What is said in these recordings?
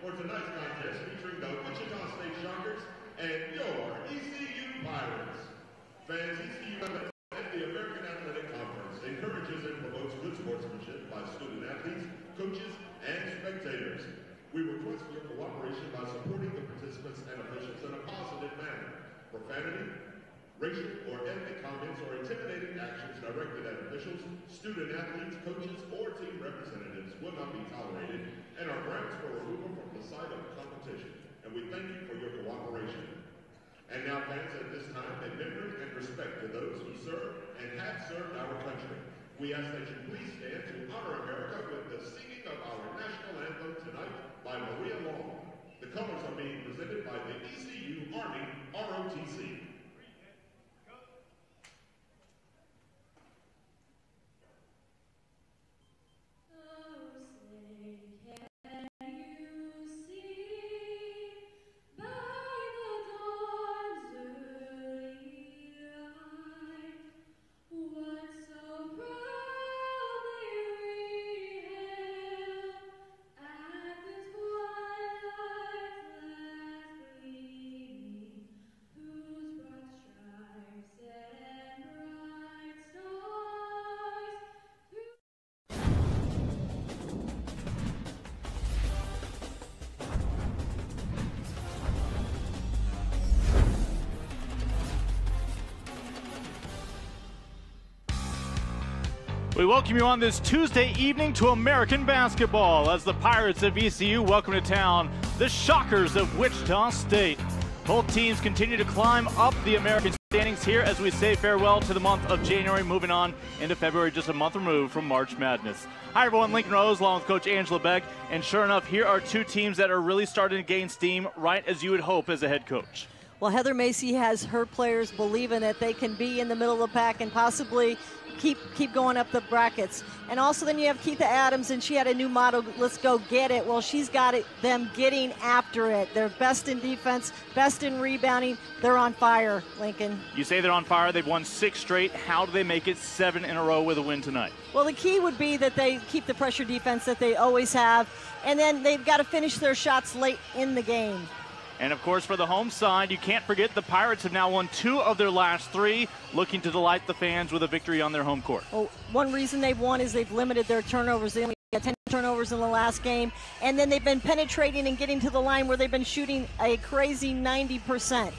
Fans featuring the Wichita State Shockers and your ECU Pirates. Fans, ECU and the American Athletic Conference encourages and promotes good sportsmanship by student athletes, coaches, and spectators. We request your cooperation by supporting the participants and officials in a positive manner. Profanity, racial or ethnic comments or intimidating actions directed at officials, student athletes, coaches, or team representatives will not be tolerated and are grounds for removal site of competition. And we thank you for your cooperation. And now, fans, at this time, in memory and respect to those who serve and have served our country, we ask that you please stand to honor America with the singing of our national anthem tonight by Maria Long. The colors are being presented by the ECU Army ROTC. Welcome you on this Tuesday evening to American basketball as the Pirates of ECU welcome to town the Shockers of Wichita State. Both teams continue to climb up the American standings here as we say farewell to the month of January, moving on into February, just a month removed from March Madness. Hi, everyone. Lincoln Rose, along with Coach Angela Beck. And sure enough, here are two teams that are really starting to gain steam, right as you would hope as a head coach. Well, Heather Macy has her players believing that they can be in the middle of the pack and possibly keep keep going up the brackets. And also then you have Keitha Adams, and she had a new motto, let's go get it. Well, she's got it, them getting after it. They're best in defense, best in rebounding. They're on fire, Lincoln. You say they're on fire. They've won six straight. How do they make it seven in a row with a win tonight? Well, the key would be that they keep the pressure defense that they always have, and then they've got to finish their shots late in the game. And of course, for the home side, you can't forget the Pirates have now won two of their last three, looking to delight the fans with a victory on their home court. Well, one reason they've won is they've limited their turnovers. They only got 10 turnovers in the last game, and then they've been penetrating and getting to the line where they've been shooting a crazy 90%.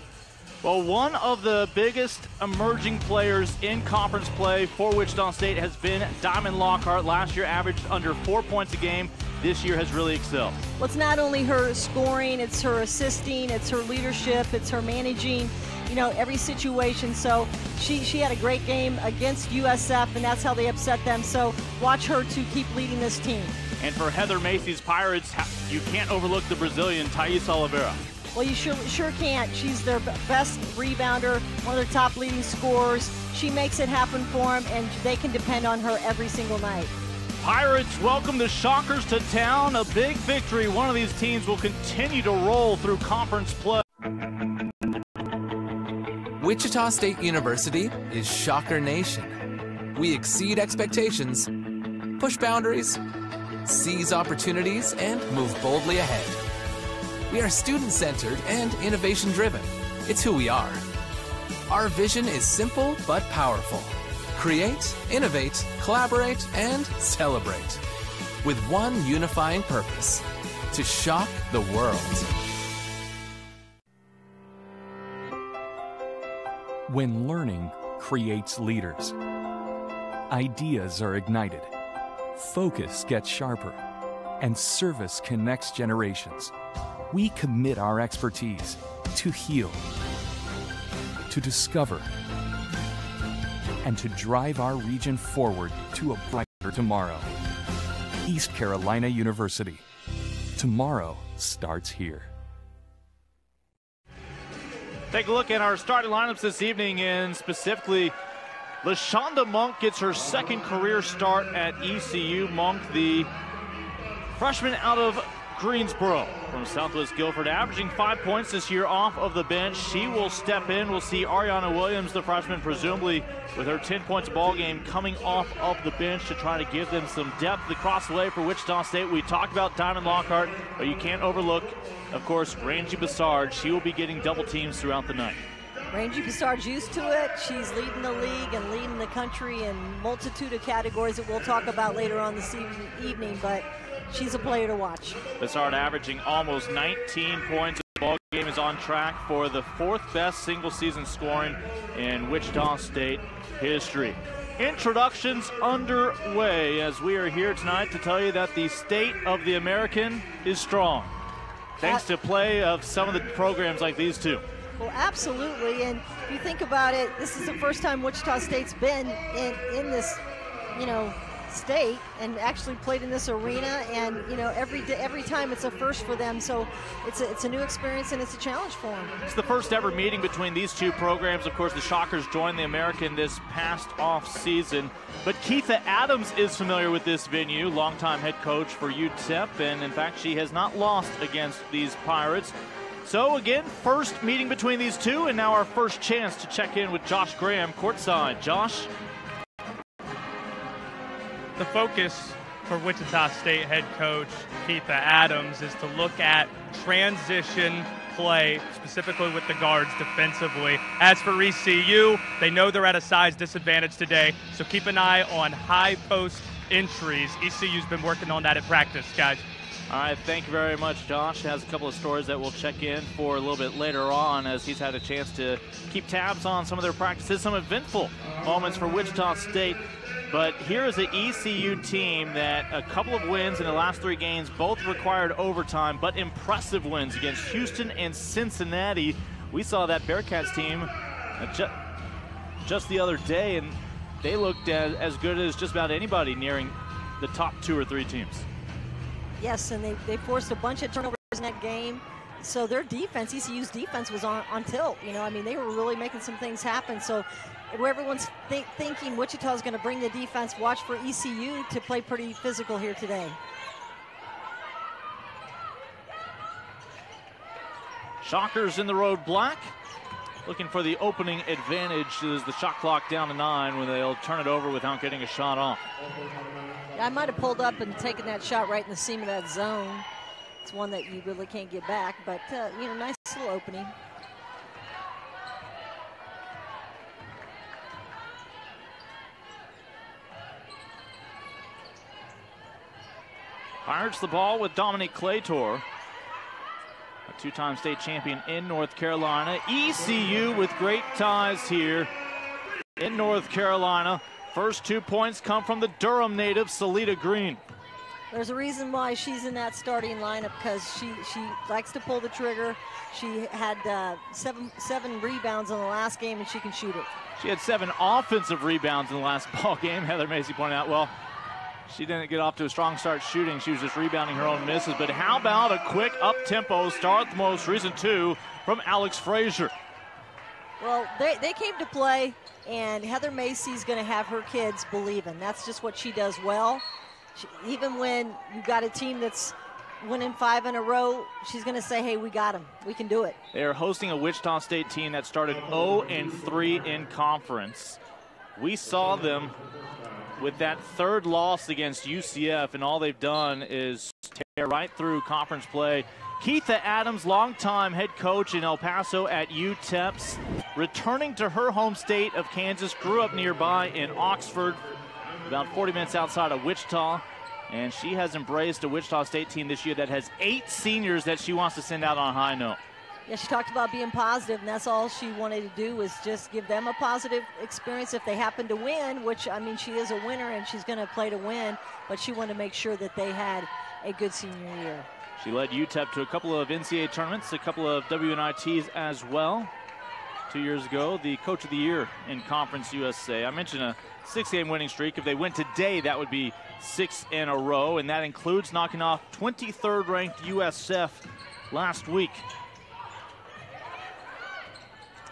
Well, one of the biggest emerging players in conference play for Wichita State has been Diamond Lockhart. Last year averaged under four points a game. This year has really excelled. Well, it's not only her scoring, it's her assisting, it's her leadership, it's her managing, you know, every situation. So she, she had a great game against USF, and that's how they upset them. So watch her to keep leading this team. And for Heather Macy's Pirates, you can't overlook the Brazilian Thais Oliveira. Well, you sure, sure can't. She's their best rebounder, one of their top leading scorers. She makes it happen for them, and they can depend on her every single night. Pirates welcome the Shockers to town. A big victory. One of these teams will continue to roll through conference play. Wichita State University is Shocker Nation. We exceed expectations, push boundaries, seize opportunities, and move boldly ahead. We are student centered and innovation driven. It's who we are. Our vision is simple but powerful create, innovate, collaborate, and celebrate. With one unifying purpose to shock the world. When learning creates leaders, ideas are ignited, focus gets sharper, and service connects generations. We commit our expertise to heal, to discover, and to drive our region forward to a brighter tomorrow. East Carolina University. Tomorrow starts here. Take a look at our starting lineups this evening, and specifically, LaShonda Monk gets her second career start at ECU. Monk, the freshman out of Greensboro from Southwest Guilford, averaging five points this year off of the bench. She will step in. We'll see Ariana Williams, the freshman, presumably with her 10 points ball game, coming off of the bench to try to give them some depth the way for Wichita State. We talked about Diamond Lockhart, but you can't overlook, of course, Rangie Bessard. She will be getting double teams throughout the night. Rangie Bessard's used to it. She's leading the league and leading the country in multitude of categories that we'll talk about later on this evening, but she's a player to watch. Bessard averaging almost 19 points. The ball game is on track for the fourth best single season scoring in Wichita State history. Introductions underway as we are here tonight to tell you that the state of the American is strong. Thanks to play of some of the programs like these two. Well, absolutely. And if you think about it, this is the first time Wichita State's been in, in this, you know, state and actually played in this arena and you know every every time it's a first for them. So it's a, it's a new experience and it's a challenge for them. It's the first ever meeting between these two programs. Of course the shockers joined the american this past off season. But keitha adams is familiar with this venue longtime head coach for utep and in fact she has not lost against these pirates. So again, first meeting between these two, and now our first chance to check in with Josh Graham courtside. Josh? The focus for Wichita State head coach Keitha Adams is to look at transition play, specifically with the guards defensively. As for ECU, they know they're at a size disadvantage today, so keep an eye on high post entries. ECU's been working on that at practice, guys. All right, thank you very much. Josh has a couple of stories that we'll check in for a little bit later on as he's had a chance to keep tabs on some of their practices, some eventful moments for Wichita State. But here is an ECU team that a couple of wins in the last three games, both required overtime, but impressive wins against Houston and Cincinnati. We saw that Bearcats team uh, just the other day, and they looked as, as good as just about anybody nearing the top two or three teams. Yes, and they, they forced a bunch of turnovers in that game. So their defense, ECU's defense, was on, on tilt. You know, I mean, they were really making some things happen. So everyone's th thinking is going to bring the defense, watch for ECU to play pretty physical here today. Shockers in the road black. Looking for the opening advantage as the shot clock down to nine when they'll turn it over without getting a shot off. I might have pulled up and taken that shot right in the seam of that zone. It's one that you really can't get back, but, uh, you know, nice little opening. Pirates the ball with Dominique Claytor, a two-time state champion in North Carolina. ECU with great ties here in North Carolina. First two points come from the Durham native, Salita Green. There's a reason why she's in that starting lineup because she, she likes to pull the trigger. She had uh, seven, seven rebounds in the last game, and she can shoot it. She had seven offensive rebounds in the last ball game. Heather Macy pointed out, well, she didn't get off to a strong start shooting. She was just rebounding her own misses. But how about a quick up-tempo start, the most recent two from Alex Frazier. Well, they, they came to play, and Heather Macy's going to have her kids believing. That's just what she does well. She, even when you've got a team that's winning five in a row, she's going to say, hey, we got them. We can do it. They are hosting a Wichita State team that started 0 and 3 in conference. We saw them with that third loss against UCF, and all they've done is tear right through conference play Keitha Adams, longtime head coach in El Paso at UTEPS, returning to her home state of Kansas, grew up nearby in Oxford, about 40 minutes outside of Wichita. And she has embraced a Wichita State team this year that has eight seniors that she wants to send out on a high note. Yeah, she talked about being positive, and that's all she wanted to do was just give them a positive experience if they happen to win, which, I mean, she is a winner and she's going to play to win, but she wanted to make sure that they had a good senior year. She led UTEP to a couple of NCAA tournaments, a couple of WNITs as well. Two years ago, the Coach of the Year in Conference USA. I mentioned a six-game winning streak. If they win today, that would be six in a row, and that includes knocking off 23rd ranked USF last week.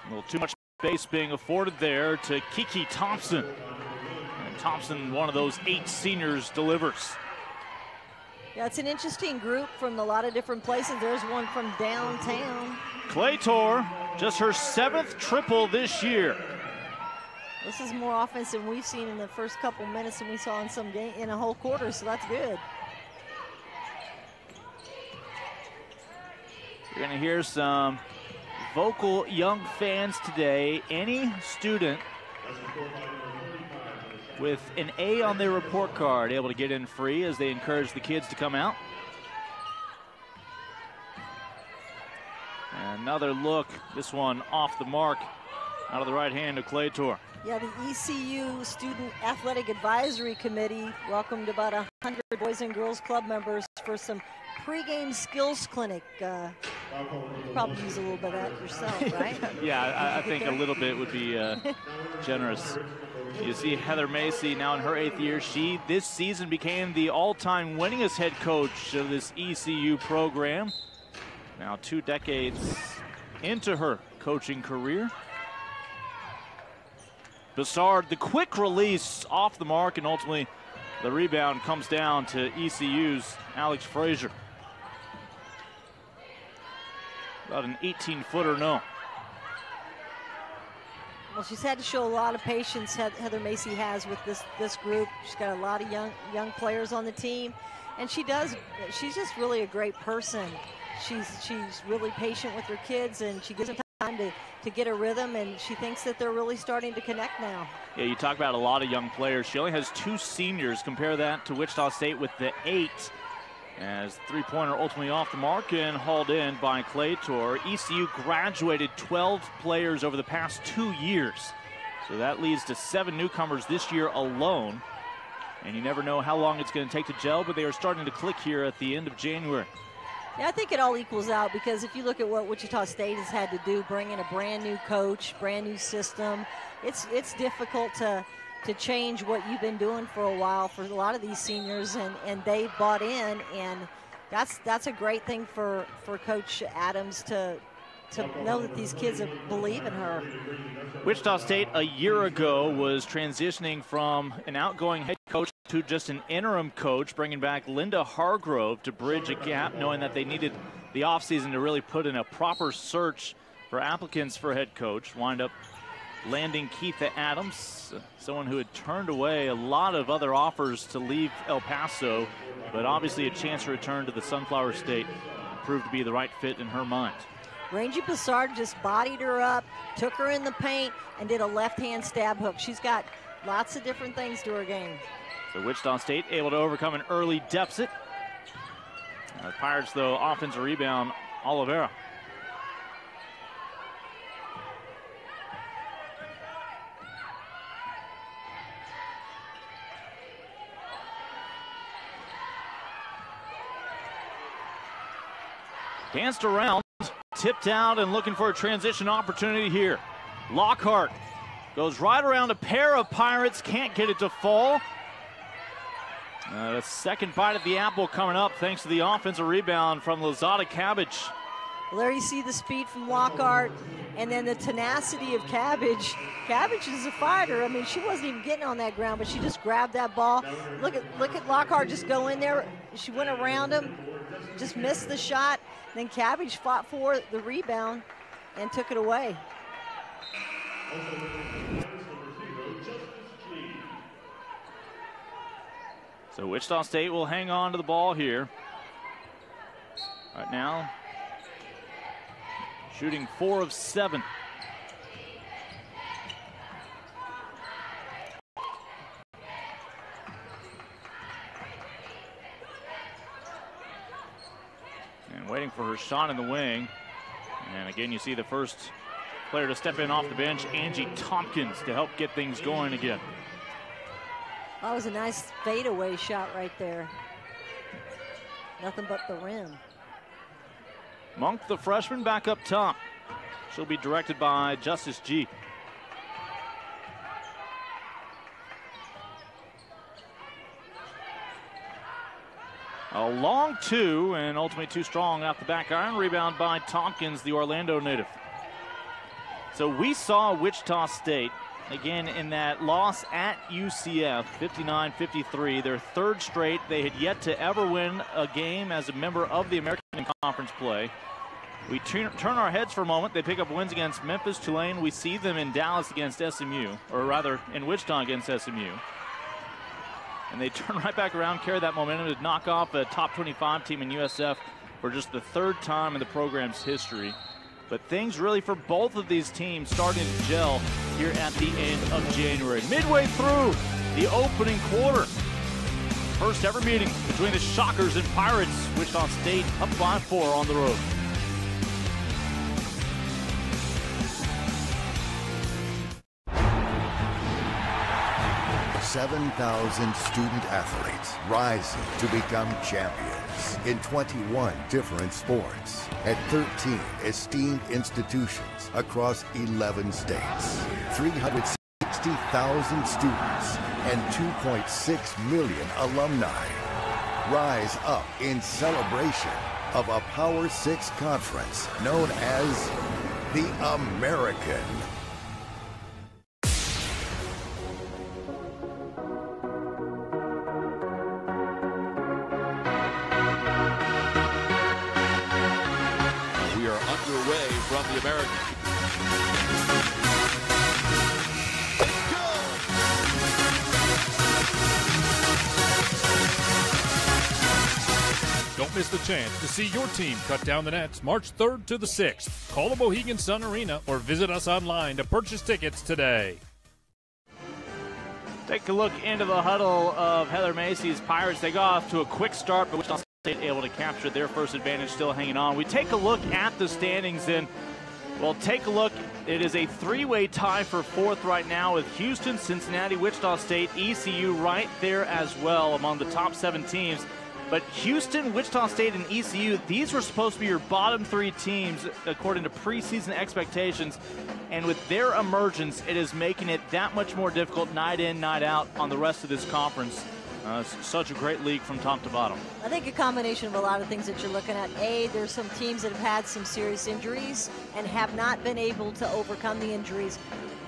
A little too much space being afforded there to Kiki Thompson. And Thompson, one of those eight seniors, delivers. Yeah, it's an interesting group from a lot of different places. There's one from downtown. Claytor, just her seventh triple this year. This is more offense than we've seen in the first couple minutes than we saw in some game in a whole quarter, so that's good. You're going to hear some vocal young fans today. Any student with an A on their report card able to get in free as they encourage the kids to come out. Another look, this one off the mark, out of the right hand of Claytor. Yeah, the ECU Student Athletic Advisory Committee welcomed about 100 Boys and Girls Club members for some pregame skills clinic. Uh, probably use a little bit of that yourself, right? yeah, I, I think a little bit would be uh, generous. You see Heather Macy now in her eighth year. She this season became the all-time winningest head coach of this ECU program. Now two decades into her coaching career. Bessard, the quick release off the mark, and ultimately the rebound comes down to ECU's Alex Frazier. About an 18-footer, no. Well, she's had to show a lot of patience. Heather Macy has with this this group. She's got a lot of young young players on the team, and she does. She's just really a great person. She's she's really patient with her kids, and she gives them time to to get a rhythm. And she thinks that they're really starting to connect now. Yeah, you talk about a lot of young players. She only has two seniors. Compare that to Wichita State with the eight. As three-pointer ultimately off the mark and hauled in by Claytor. ECU graduated 12 players over the past two years. So that leads to seven newcomers this year alone. And you never know how long it's going to take to gel, but they are starting to click here at the end of January. Yeah, I think it all equals out because if you look at what Wichita State has had to do, bring in a brand new coach, brand new system, it's it's difficult to to change what you've been doing for a while for a lot of these seniors, and, and they bought in, and that's that's a great thing for, for Coach Adams to to know that these kids believe in her. Wichita State a year ago was transitioning from an outgoing head coach to just an interim coach, bringing back Linda Hargrove to bridge a gap, knowing that they needed the offseason to really put in a proper search for applicants for head coach. Wind up landing Keitha Adams, someone who had turned away a lot of other offers to leave El Paso, but obviously a chance to return to the Sunflower State proved to be the right fit in her mind. Rangie Bessard just bodied her up, took her in the paint, and did a left-hand stab hook. She's got lots of different things to her game. So Wichita State able to overcome an early deficit. The Pirates, though, offensive rebound, Oliveira. Danced around, tipped out, and looking for a transition opportunity here. Lockhart goes right around a pair of Pirates, can't get it to fall. Uh, the second bite of the apple coming up thanks to the offensive rebound from Lozada Cabbage. Well, there you see the speed from Lockhart and then the tenacity of Cabbage. Cabbage is a fighter. I mean, she wasn't even getting on that ground, but she just grabbed that ball. Look at look at Lockhart just go in there. She went around him, just missed the shot. Then Cabbage fought for the rebound and took it away. So Wichita State will hang on to the ball here. Right now, shooting four of seven. Waiting for her shot in the wing. And again, you see the first player to step in off the bench, Angie Tompkins, to help get things going again. That was a nice fadeaway shot right there. Nothing but the rim. Monk, the freshman, back up top. She'll be directed by Justice G. A long two, and ultimately too strong off the back iron. Rebound by Tompkins, the Orlando native. So we saw Wichita State again in that loss at UCF, 59-53, their third straight. They had yet to ever win a game as a member of the American Conference play. We turn, turn our heads for a moment. They pick up wins against Memphis, Tulane. We see them in Dallas against SMU, or rather in Wichita against SMU. And they turn right back around, carry that momentum to knock off a top 25 team in USF for just the third time in the program's history. But things really for both of these teams starting to gel here at the end of January. Midway through the opening quarter. First ever meeting between the Shockers and Pirates. Wichita State up 5-4 on the road. 7,000 student athletes rising to become champions in 21 different sports at 13 esteemed institutions across 11 states. 360,000 students and 2.6 million alumni rise up in celebration of a Power Six conference known as the American miss the chance to see your team cut down the nets March 3rd to the 6th. Call the Mohegan Sun Arena or visit us online to purchase tickets today. Take a look into the huddle of Heather Macy's Pirates. They got off to a quick start, but Wichita State able to capture their first advantage, still hanging on. We take a look at the standings and well, take a look. It is a three-way tie for fourth right now with Houston, Cincinnati, Wichita State, ECU right there as well among the top seven teams. But Houston, Wichita State, and ECU, these were supposed to be your bottom three teams according to preseason expectations. And with their emergence, it is making it that much more difficult night in, night out on the rest of this conference. Uh, such a great league from top to bottom. I think a combination of a lot of things that you're looking at. A, there's some teams that have had some serious injuries and have not been able to overcome the injuries.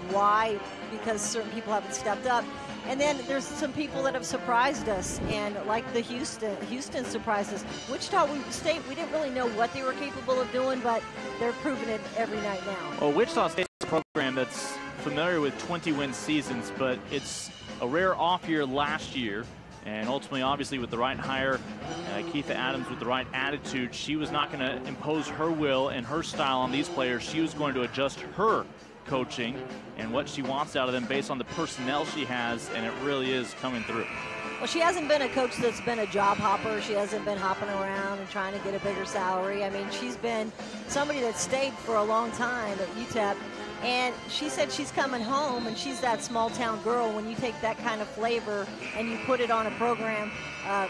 Why? Because certain people haven't stepped up. And then there's some people that have surprised us, and like the Houston, Houston surprised us. Wichita State, we didn't really know what they were capable of doing, but they're proving it every night now. Well, Wichita State's a program that's familiar with 20 win seasons, but it's a rare off year last year. And ultimately, obviously, with the right hire, uh, Keitha Adams with the right attitude, she was not going to impose her will and her style on these players. She was going to adjust her coaching and what she wants out of them based on the personnel she has, and it really is coming through. Well, she hasn't been a coach that's been a job hopper. She hasn't been hopping around and trying to get a bigger salary. I mean, she's been somebody that stayed for a long time at UTEP and she said she's coming home, and she's that small town girl. When you take that kind of flavor and you put it on a program, uh,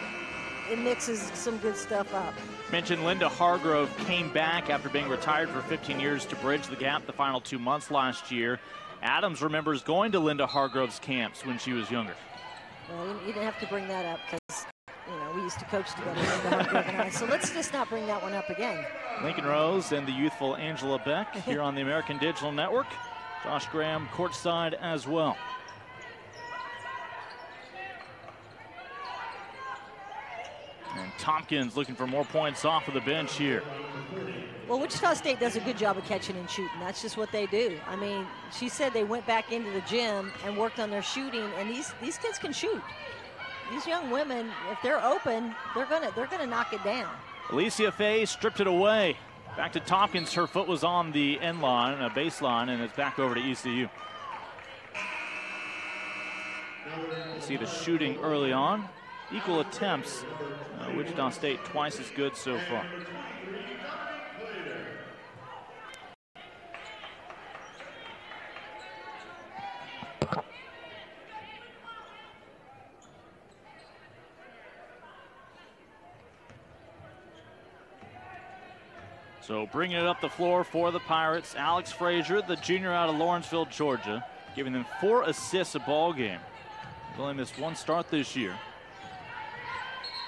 it mixes some good stuff up. Mentioned Linda Hargrove came back after being retired for 15 years to bridge the gap the final two months last year. Adams remembers going to Linda Hargrove's camps when she was younger. Well, you didn't have to bring that up because you know, we used to coach together, and I. So let's just not bring that one up again. Lincoln Rose and the youthful Angela Beck here on the American Digital Network. Josh Graham courtside as well. And Tompkins looking for more points off of the bench here. Well, Wichita State does a good job of catching and shooting. That's just what they do. I mean, she said they went back into the gym and worked on their shooting, and these these kids can shoot these young women, if they're open, they're gonna they're gonna knock it down. Alicia Fay stripped it away. Back to Tompkins. Her foot was on the end line, a baseline, and it's back over to ECU. You see the shooting early on. Equal attempts. Uh, Wichita State twice as good so far. So bringing it up the floor for the Pirates, Alex Frazier, the junior out of Lawrenceville, Georgia, giving them four assists a ball game. Only missed one start this year.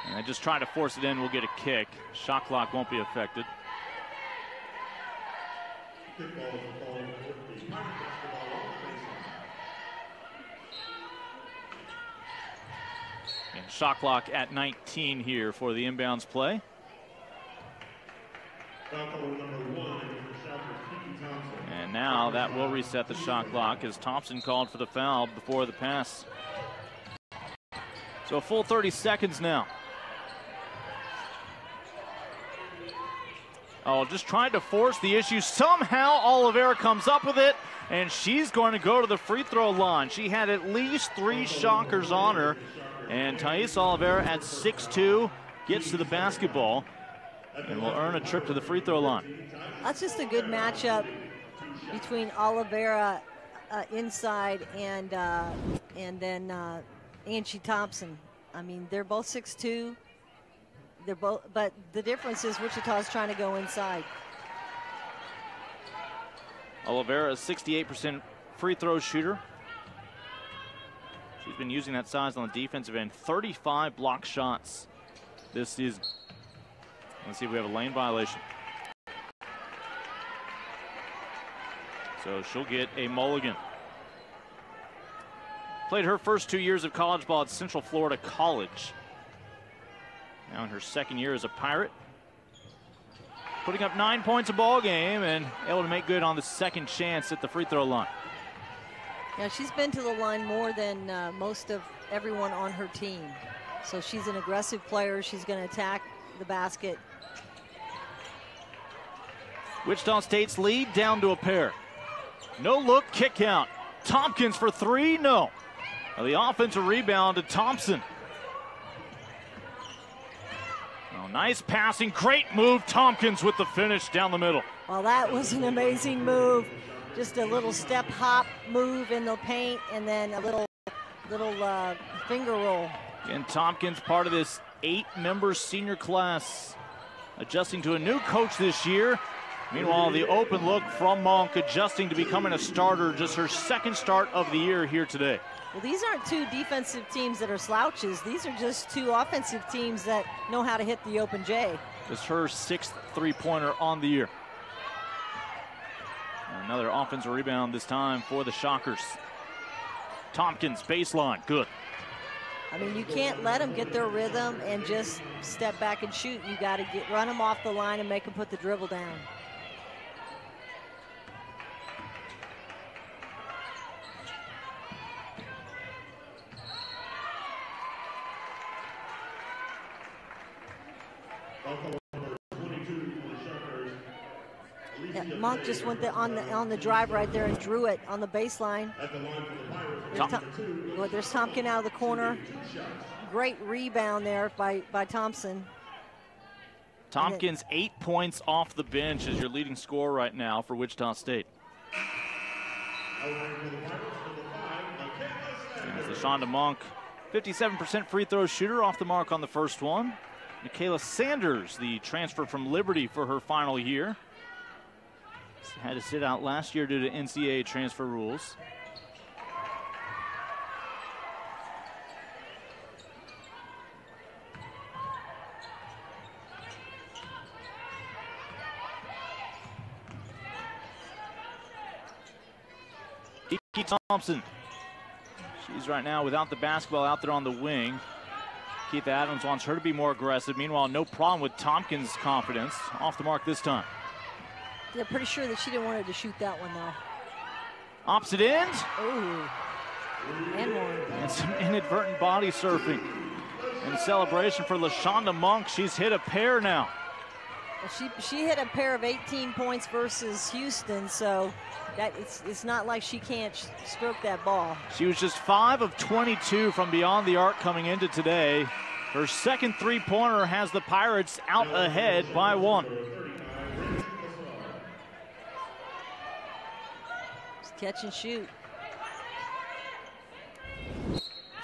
And just try to force it in. We'll get a kick. Shot clock won't be affected. And shot clock at 19 here for the inbounds play. And now that will reset the shot clock as Thompson called for the foul before the pass. So a full 30 seconds now. Oh, just trying to force the issue. Somehow Oliveira comes up with it, and she's going to go to the free throw line. She had at least three shockers on her, and Thais Oliveira at 6'2 gets to the basketball and will earn a trip to the free throw line. That's just a good matchup between Oliveira uh, inside and uh, and then uh, Angie Thompson. I mean, they're both 6'2". They're both, but the difference is Wichita's trying to go inside. Oliveira, 68% free throw shooter. She's been using that size on the defensive end. 35 block shots this season. Let's see if we have a lane violation. So she'll get a mulligan. Played her first two years of college ball at Central Florida College. Now in her second year as a Pirate. Putting up nine points a ball game and able to make good on the second chance at the free throw line. Yeah, she's been to the line more than uh, most of everyone on her team. So she's an aggressive player. She's going to attack the basket. Wichita State's lead down to a pair. No look, kick out. Tompkins for three, no. Now the offensive rebound to Thompson. Oh, nice passing, great move. Tompkins with the finish down the middle. Well, that was an amazing move. Just a little step hop move in the paint and then a little little uh, finger roll. And Tompkins part of this eight-member senior class adjusting to a new coach this year. Meanwhile, the open look from Monk adjusting to becoming a starter, just her second start of the year here today. Well, these aren't two defensive teams that are slouches. These are just two offensive teams that know how to hit the open J. It's her sixth three-pointer on the year. Another offensive rebound this time for the Shockers. Tompkins, baseline, good. I mean, you can't let them get their rhythm and just step back and shoot. You got to get run them off the line and make them put the dribble down. Yeah, Monk just went the, on the on the drive right there and drew it on the baseline. There's, Tom, well, there's Tompkin out of the corner. Great rebound there by, by Thompson. Tompkins eight points off the bench is your leading scorer right now for Wichita State. As LaShonda Monk, 57% free throw shooter off the mark on the first one. Michaela Sanders, the transfer from Liberty for her final year. Had to sit out last year due to NCAA transfer rules. Kiki Thompson. She's right now without the basketball out there on the wing. Keitha Adams wants her to be more aggressive. Meanwhile, no problem with Tompkins' confidence. Off the mark this time. Yeah, pretty sure that she didn't want her to shoot that one, though. Opposite end. Ooh. And one. And some inadvertent body surfing. In celebration for LaShonda Monk, she's hit a pair now. She, she hit a pair of 18 points versus Houston, so that it's, it's not like she can't stroke that ball. She was just 5 of 22 from beyond the arc coming into today. Her second three-pointer has the Pirates out ahead by one. catch and shoot.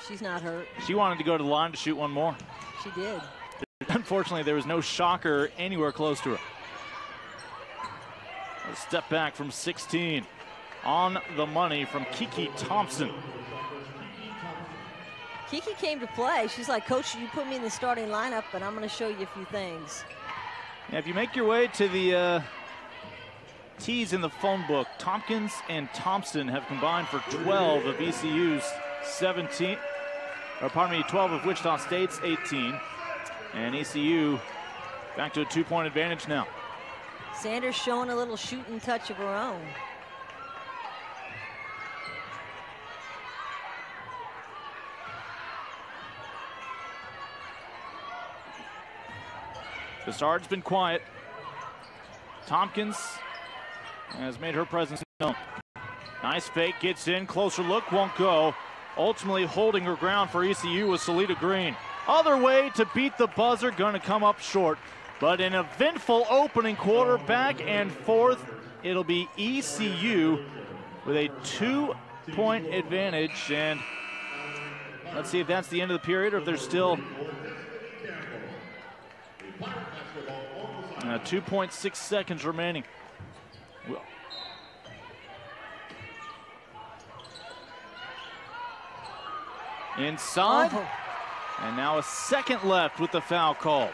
She's not hurt. She wanted to go to the line to shoot one more. She did. Unfortunately, there was no shocker anywhere close to her. A step back from 16. On the money from Kiki Thompson. Kiki came to play. She's like, Coach, you put me in the starting lineup, but I'm going to show you a few things. Yeah, if you make your way to the uh, T's in the phone book. Tompkins and Thompson have combined for 12 of ECU's 17. or pardon me, 12 of Wichita State's 18. And ECU back to a two-point advantage now. Sanders showing a little shooting touch of her own. Bessard's been quiet. Tompkins has made her presence known. Nice fake, gets in, closer look, won't go. Ultimately holding her ground for ECU was Salita Green. Other way to beat the buzzer, gonna come up short. But an eventful opening quarter, back and forth. It'll be ECU with a two-point advantage. And let's see if that's the end of the period or if there's still uh, 2.6 seconds remaining. Inside. And now a second left with the foul call.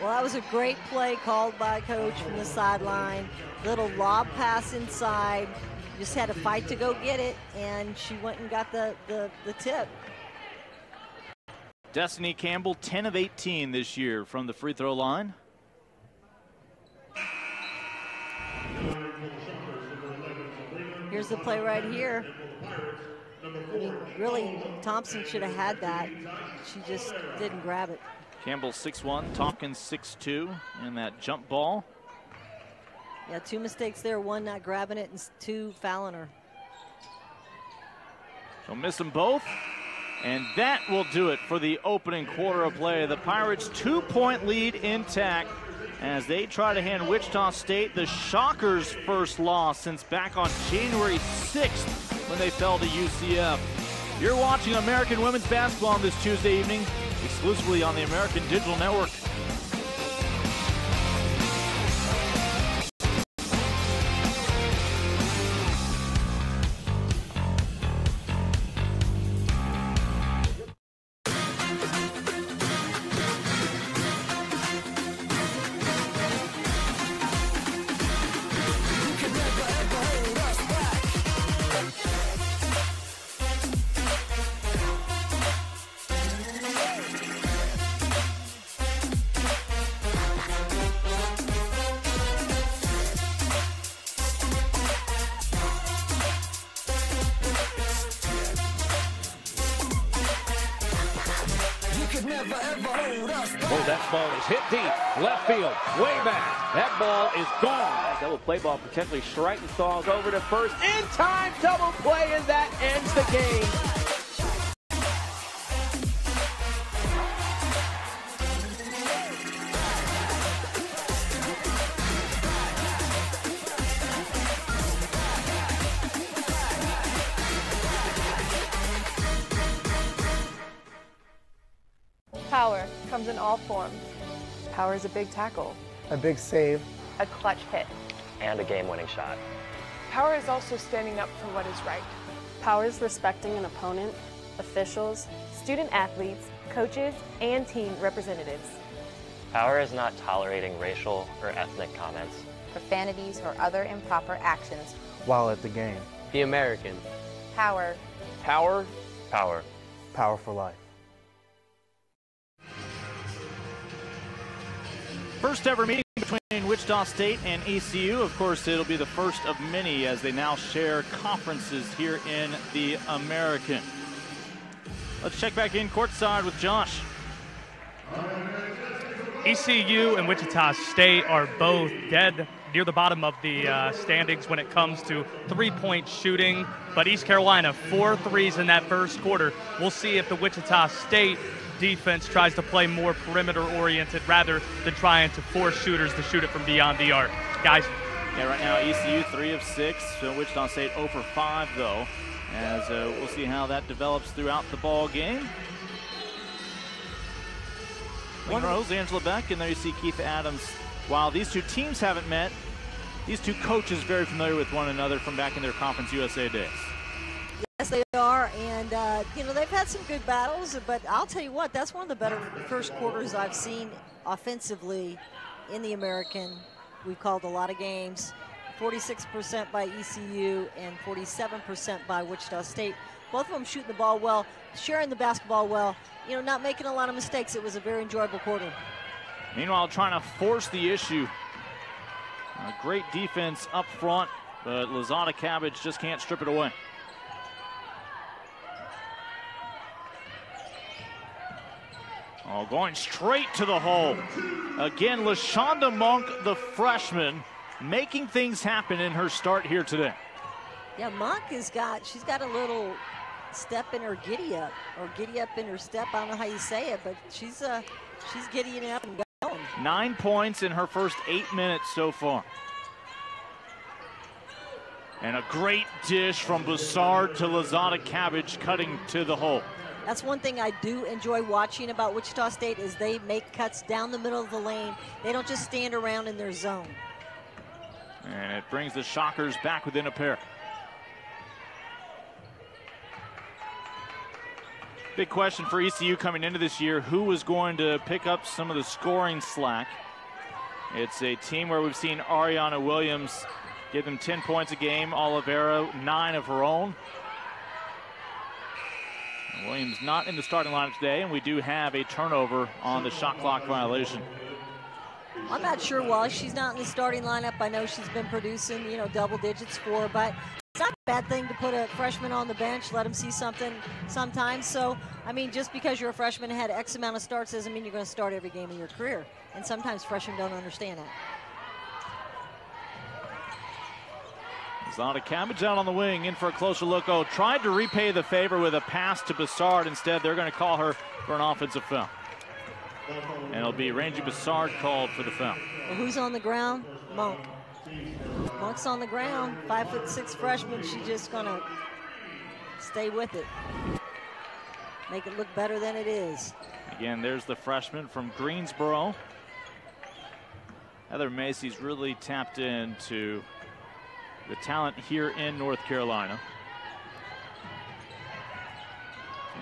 Well, that was a great play called by coach from the sideline. Little lob pass inside. Just had to fight to go get it, and she went and got the, the, the tip. Destiny Campbell, 10 of 18 this year from the free throw line. Here's the play right here. I mean, really, Thompson should have had that. She just didn't grab it. Campbell 6'1", Tompkins 6'2", and that jump ball. Yeah, two mistakes there. One not grabbing it, and two fouling her. She'll miss them both. And that will do it for the opening quarter of play. The Pirates' two-point lead intact as they try to hand Wichita State the Shockers' first loss since back on January 6th when they fell to UCF. You're watching American women's basketball on this Tuesday evening, exclusively on the American Digital Network. Ball potentially Streiton falls over to first. In time, double play, and that ends the game. Power comes in all forms. Power is a big tackle. A big save. A clutch hit and a game-winning shot. Power is also standing up for what is right. Power is respecting an opponent, officials, student athletes, coaches, and team representatives. Power is not tolerating racial or ethnic comments, profanities, or other improper actions while at the game. Be American. Power. Power. Power. Power for life. First ever meeting between Wichita State and ECU. Of course, it'll be the first of many as they now share conferences here in the American. Let's check back in courtside with Josh. ECU and Wichita State are both dead near the bottom of the uh, standings when it comes to three-point shooting. But East Carolina, four threes in that first quarter. We'll see if the Wichita State defense tries to play more perimeter oriented rather than trying to force shooters to shoot it from beyond the arc. Guys. Yeah, right now ECU 3 of 6. So Wichita State 0 for 5, though, as uh, we'll see how that develops throughout the ball game. One Rose, Angela Beck, and there you see Keitha Adams. While these two teams haven't met, these two coaches very familiar with one another from back in their Conference USA days. Yes, they are, and uh, you know they've had some good battles. But I'll tell you what, that's one of the better first quarters I've seen offensively in the American. We've called a lot of games. 46% by ECU and 47% by Wichita State. both of them shooting the ball well, sharing the basketball well. You know, not making a lot of mistakes. It was a very enjoyable quarter. Meanwhile, trying to force the issue. A great defense up front, but Lozada Cabbage just can't strip it away. Oh, going straight to the hole. Again, LaShonda Monk, the freshman, making things happen in her start here today. Yeah, Monk has got, she's got a little step in her giddy up, or giddy up in her step. I don't know how you say it, but she's uh, she's giddying up and going. Nine points in her first eight minutes so far. And a great dish from Bessard to Lozada Cabbage cutting to the hole. That's one thing I do enjoy watching about Wichita State is they make cuts down the middle of the lane. They don't just stand around in their zone. And it brings the Shockers back within a pair. Big question for ECU coming into this year, who was going to pick up some of the scoring slack? It's a team where we've seen Ariana Williams give them 10 points a game, Oliveira nine of her own. Williams not in the starting lineup today, and we do have a turnover on the shot clock violation. I'm not sure why she's not in the starting lineup. I know she's been producing, you know, double digits for, but it's not a bad thing to put a freshman on the bench, let him see something sometimes. So, I mean, just because you're a freshman and had X amount of starts doesn't mean you're going to start every game in your career. And sometimes freshmen don't understand that. Zana Cabbage out on the wing, in for a closer look. Oh, tried to repay the favor with a pass to Bessard. Instead, they're going to call her for an offensive foul. And it'll be Rangie Bessard called for the foul. Well, who's on the ground? Monk. Monk's on the ground, five foot six freshman. She's just going to stay with it. Make it look better than it is. Again, there's the freshman from Greensboro. Heather Macy's really tapped into the talent here in North Carolina.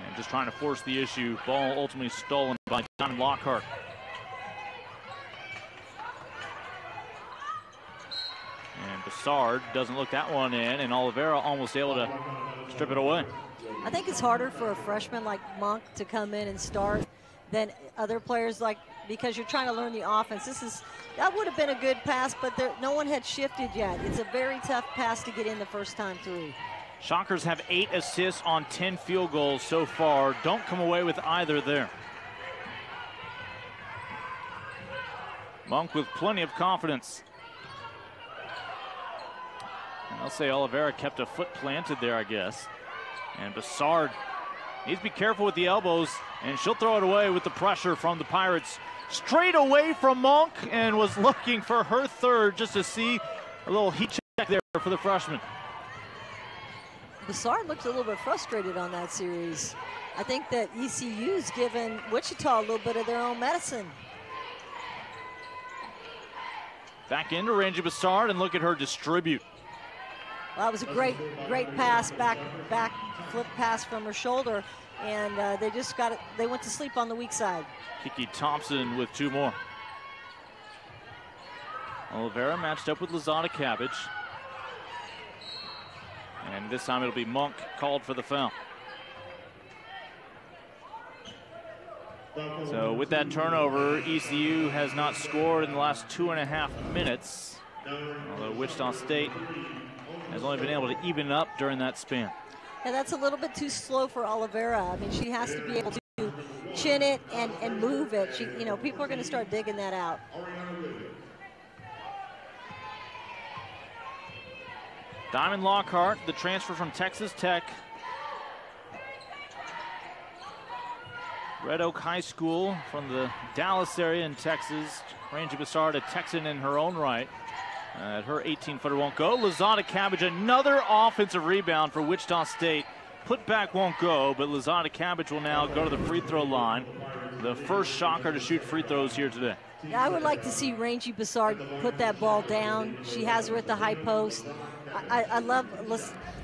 And just trying to force the issue. Ball ultimately stolen by Diamond Lockhart. And Bessard doesn't look that one in, and Oliveira almost able to strip it away. I think it's harder for a freshman like Monk to come in and start than other players like because you're trying to learn the offense. This is that would have been a good pass, but there, no one had shifted yet. It's a very tough pass to get in the first time through. Shockers have eight assists on 10 field goals so far. Don't come away with either there. Monk with plenty of confidence. And I'll say Oliveira kept a foot planted there, I guess. And Bessard needs to be careful with the elbows, and she'll throw it away with the pressure from the Pirates. Straight away from Monk, and was looking for her third just to see a little heat check there for the freshman. Bessard looks a little bit frustrated on that series. I think that ECU's given Wichita a little bit of their own medicine. Back into Rangie Bessard, and look at her distribute. Well, that was a great, great pass, back, back flip pass from her shoulder, and uh, they just got it. They went to sleep on the weak side. Kiki Thompson with two more. Oliveira matched up with Lozada Cabbage. And this time it'll be Monk called for the foul. So with that turnover, ECU has not scored in the last two and a half minutes. Although Wichita State has only been able to even up during that span. Yeah, that's a little bit too slow for Oliveira. I mean, she has to be able to chin it and, and move it. She, you know, people are going to start digging that out. Diamond Lockhart, the transfer from Texas Tech. Red Oak High School from the Dallas area in Texas. Rangie Bessard, a Texan in her own right. Her 18-footer won't go. Lozada Cabbage, another offensive rebound for Wichita State. Put back won't go, but Lozada Cabbage will now go to the free throw line. The first shocker to shoot free throws here today. I would like to see Rangie Bessard put that ball down. She has her at the high post. I, I love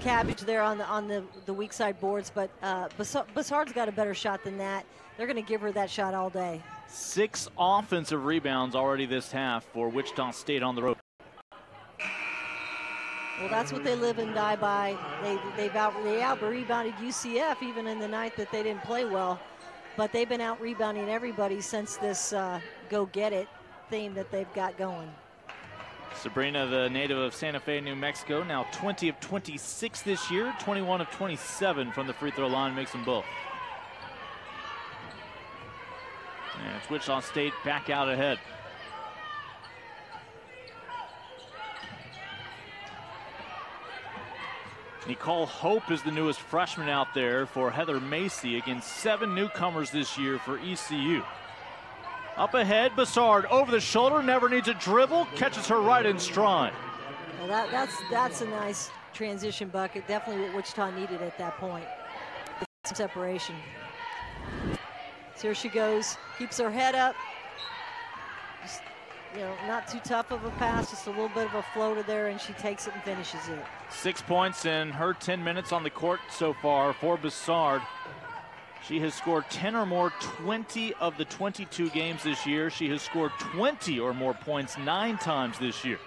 Cabbage there on the on the, the weak side boards, but uh, Bessard's got a better shot than that. They're going to give her that shot all day. Six offensive rebounds already this half for Wichita State on the road. Well, that's what they live and die by. They they've out they out rebounded UCF even in the night that they didn't play well, but they've been out rebounding everybody since this uh, "Go Get It" theme that they've got going. Sabrina, the native of Santa Fe, New Mexico, now 20 of 26 this year, 21 of 27 from the free throw line, makes them both. And Wichita State back out ahead. Nicole Hope is the newest freshman out there for Heather Macy against seven newcomers this year for ECU. Up ahead, Bessard over the shoulder, never needs a dribble, catches her right in stride. Well, that, that's that's a nice transition bucket. Definitely what Wichita needed at that point. Separation. So here she goes, keeps her head up. Just, you know, not too tough of a pass, just a little bit of a floater there, and she takes it and finishes it. Six points in her 10 minutes on the court so far for Bessard. She has scored 10 or more 20 of the 22 games this year. She has scored 20 or more points nine times this year.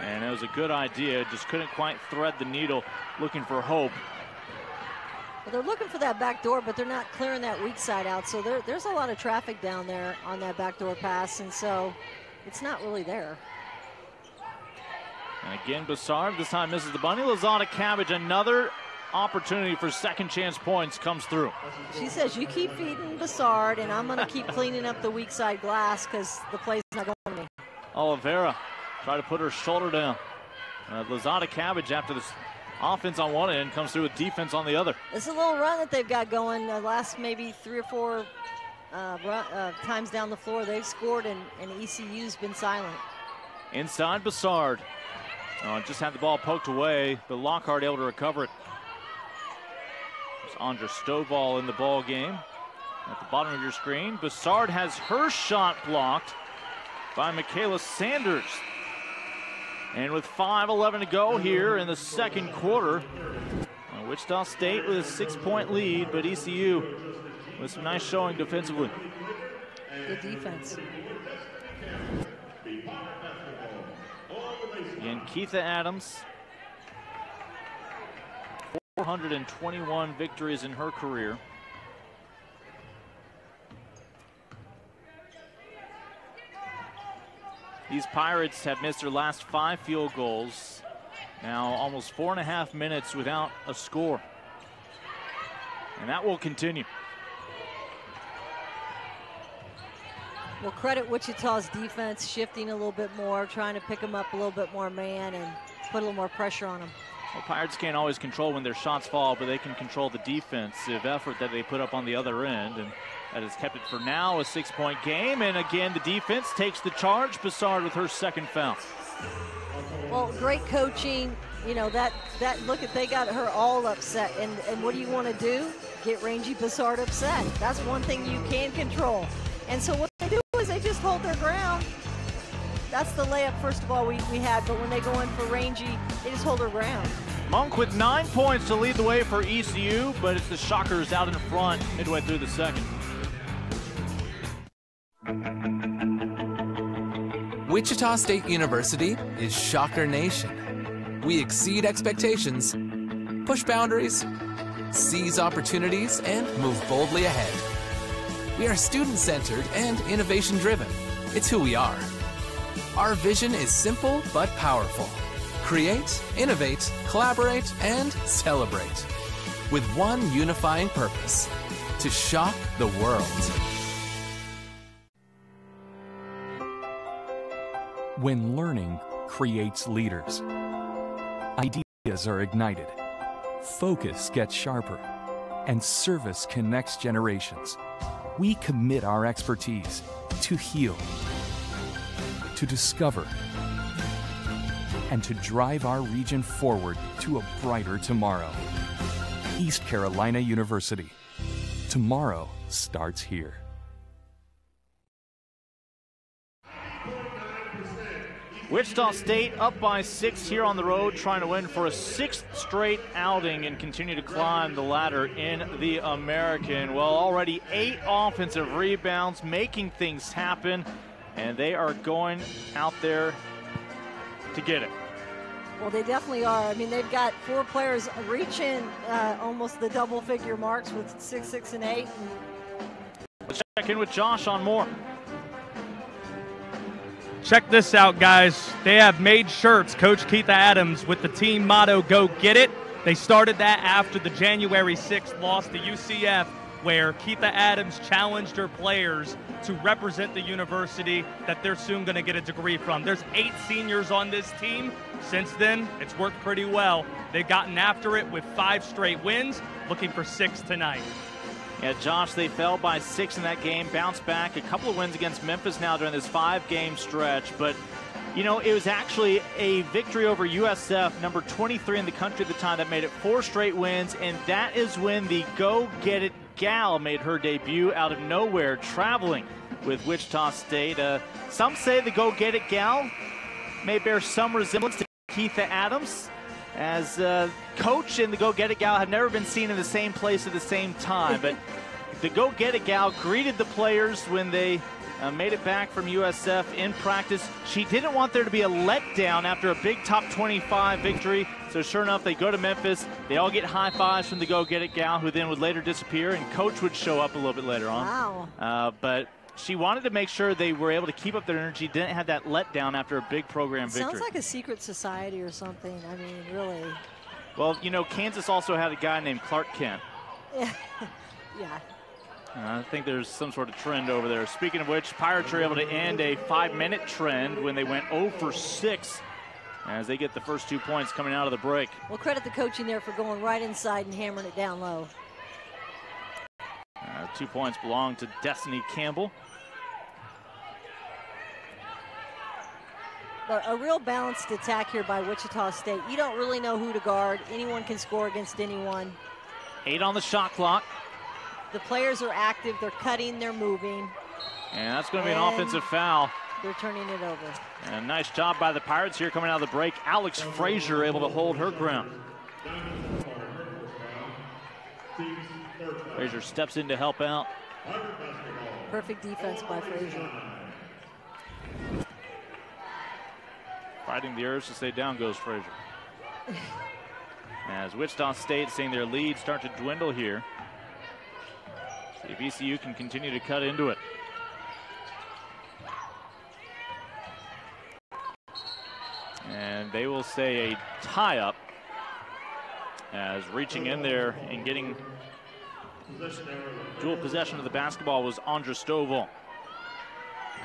And it was a good idea, just couldn't quite thread the needle looking for hope. Well, they're looking for that back door, but they're not clearing that weak side out. So there, there's a lot of traffic down there on that backdoor pass, and so it's not really there. And again, Bessard this time misses the bunny. Lozada Cabbage, another opportunity for second chance points comes through. She says, you keep feeding Bessard, and I'm going to keep cleaning up the weak side glass because the play's not going to me. Oliveira try to put her shoulder down. Uh, Lozada Cabbage after this offense on one end comes through with defense on the other. It's a little run that they've got going. The last maybe three or four uh, run, uh, times down the floor, they've scored, and, and ECU's been silent. Inside Bessard. Uh, just had the ball poked away, but Lockhart able to recover it. There's Andra Stovall in the ball game. At the bottom of your screen, Bessard has her shot blocked by Michaela Sanders. And with 5.11 to go here in the second quarter, Wichita State with a six-point lead, but ECU with some nice showing defensively. Good defense. And Keitha Adams, 421 victories in her career. These Pirates have missed their last five field goals. Now almost four and a half minutes without a score. And that will continue. Well, credit Wichita's defense shifting a little bit more, trying to pick them up a little bit more man and put a little more pressure on them. Well, Pirates can't always control when their shots fall, but they can control the defensive effort that they put up on the other end. And that has kept it for now a six-point game. And again, the defense takes the charge. Bessard with her second foul. Well, great coaching. You know, that, that look at they got her all upset. And, and what do you want to do? Get Rangie Bessard upset. That's one thing you can control. And so what they do is they just hold their ground. That's the layup, first of all, we, we had. But when they go in for Rangie, they just hold their ground. Monk with nine points to lead the way for ECU, but it's the Shockers out in front midway through the second. Wichita State University is Shocker Nation. We exceed expectations, push boundaries, seize opportunities, and move boldly ahead. We are student centered and innovation driven. It's who we are. Our vision is simple but powerful create, innovate, collaborate, and celebrate. With one unifying purpose to shock the world. When learning creates leaders, ideas are ignited, focus gets sharper, and service connects generations. We commit our expertise to heal, to discover, and to drive our region forward to a brighter tomorrow. East Carolina University. Tomorrow starts here. Wichita State up by six here on the road, trying to win for a sixth straight outing and continue to climb the ladder in the American. Well, already eight offensive rebounds, making things happen, and they are going out there to get it. Well, they definitely are. I mean, they've got four players reaching uh, almost the double figure marks with six, six, and eight. Let's check in with Josh on more. Check this out, guys. They have made shirts, Coach Keitha Adams, with the team motto, Go Get It. They started that after the January 6th loss to UCF, where Keitha Adams challenged her players to represent the university that they're soon going to get a degree from. There's eight seniors on this team. Since then, it's worked pretty well. They've gotten after it with five straight wins, looking for six tonight. Yeah, Josh, they fell by six in that game, bounced back. A couple of wins against Memphis now during this five game stretch. But, you know, it was actually a victory over USF, number 23 in the country at the time, that made it four straight wins. And that is when the Go Get It gal made her debut out of nowhere, traveling with Wichita State. Uh, some say the Go Get It gal may bear some resemblance to Keitha Adams as uh, coach and the Go Get It gal have never been seen in the same place at the same time. But the Go Get It gal greeted the players when they uh, made it back from USF in practice. She didn't want there to be a letdown after a big top 25 victory. So sure enough, they go to Memphis. They all get high fives from the Go Get It gal, who then would later disappear, and coach would show up a little bit later on. Wow. Uh, but she wanted to make sure they were able to keep up their energy, didn't have that letdown after a big program It victory. Sounds like a secret society or something. I mean, really. Well, you know, Kansas also had a guy named Clark Kent. Yeah. yeah. Uh, I think there's some sort of trend over there. Speaking of which, Pirates are able to end a five-minute trend when they went 0 for 6 as they get the first two points coming out of the break. Well, credit the coaching there for going right inside and hammering it down low. Uh, two points belong to Destiny Campbell. But a real balanced attack here by Wichita State. You don't really know who to guard. Anyone can score against anyone. Eight on the shot clock. The players are active. They're cutting. They're moving. And that's going to be an offensive foul. They're turning it over. And nice job by the Pirates here coming out of the break. Alex Frazier able to hold her ground. Frazier steps in to help out. Perfect defense by Frazier. Fighting the urge to stay down goes Frazier. As Wichita State seeing their lead start to dwindle here. See if ECU can continue to cut into it. And they will say a tie up as reaching in there and getting dual possession of the basketball was Andra Stovall.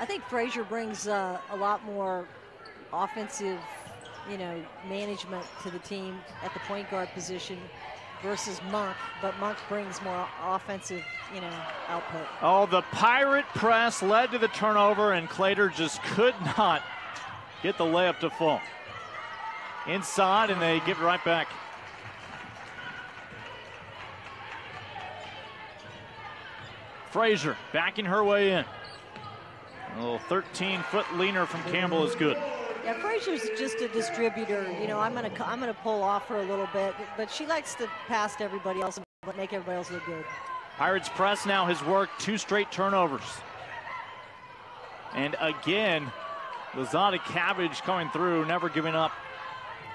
I think Frazier brings uh, a lot more offensive, you know, management to the team at the point guard position versus Monk, but Monk brings more offensive, you know, output. Oh, the Pirate press led to the turnover, and Clater just could not get the layup to fall. Inside, and they give it right back. Frazier backing her way in. A little 13 foot leaner from Campbell is good. Yeah, Frazier's just a distributor. You know, I'm gonna I'm gonna pull off her a little bit, but she likes to pass to everybody else and make everybody else look good. Pirates press now has worked two straight turnovers. And again, Lozada Cabbage coming through, never giving up.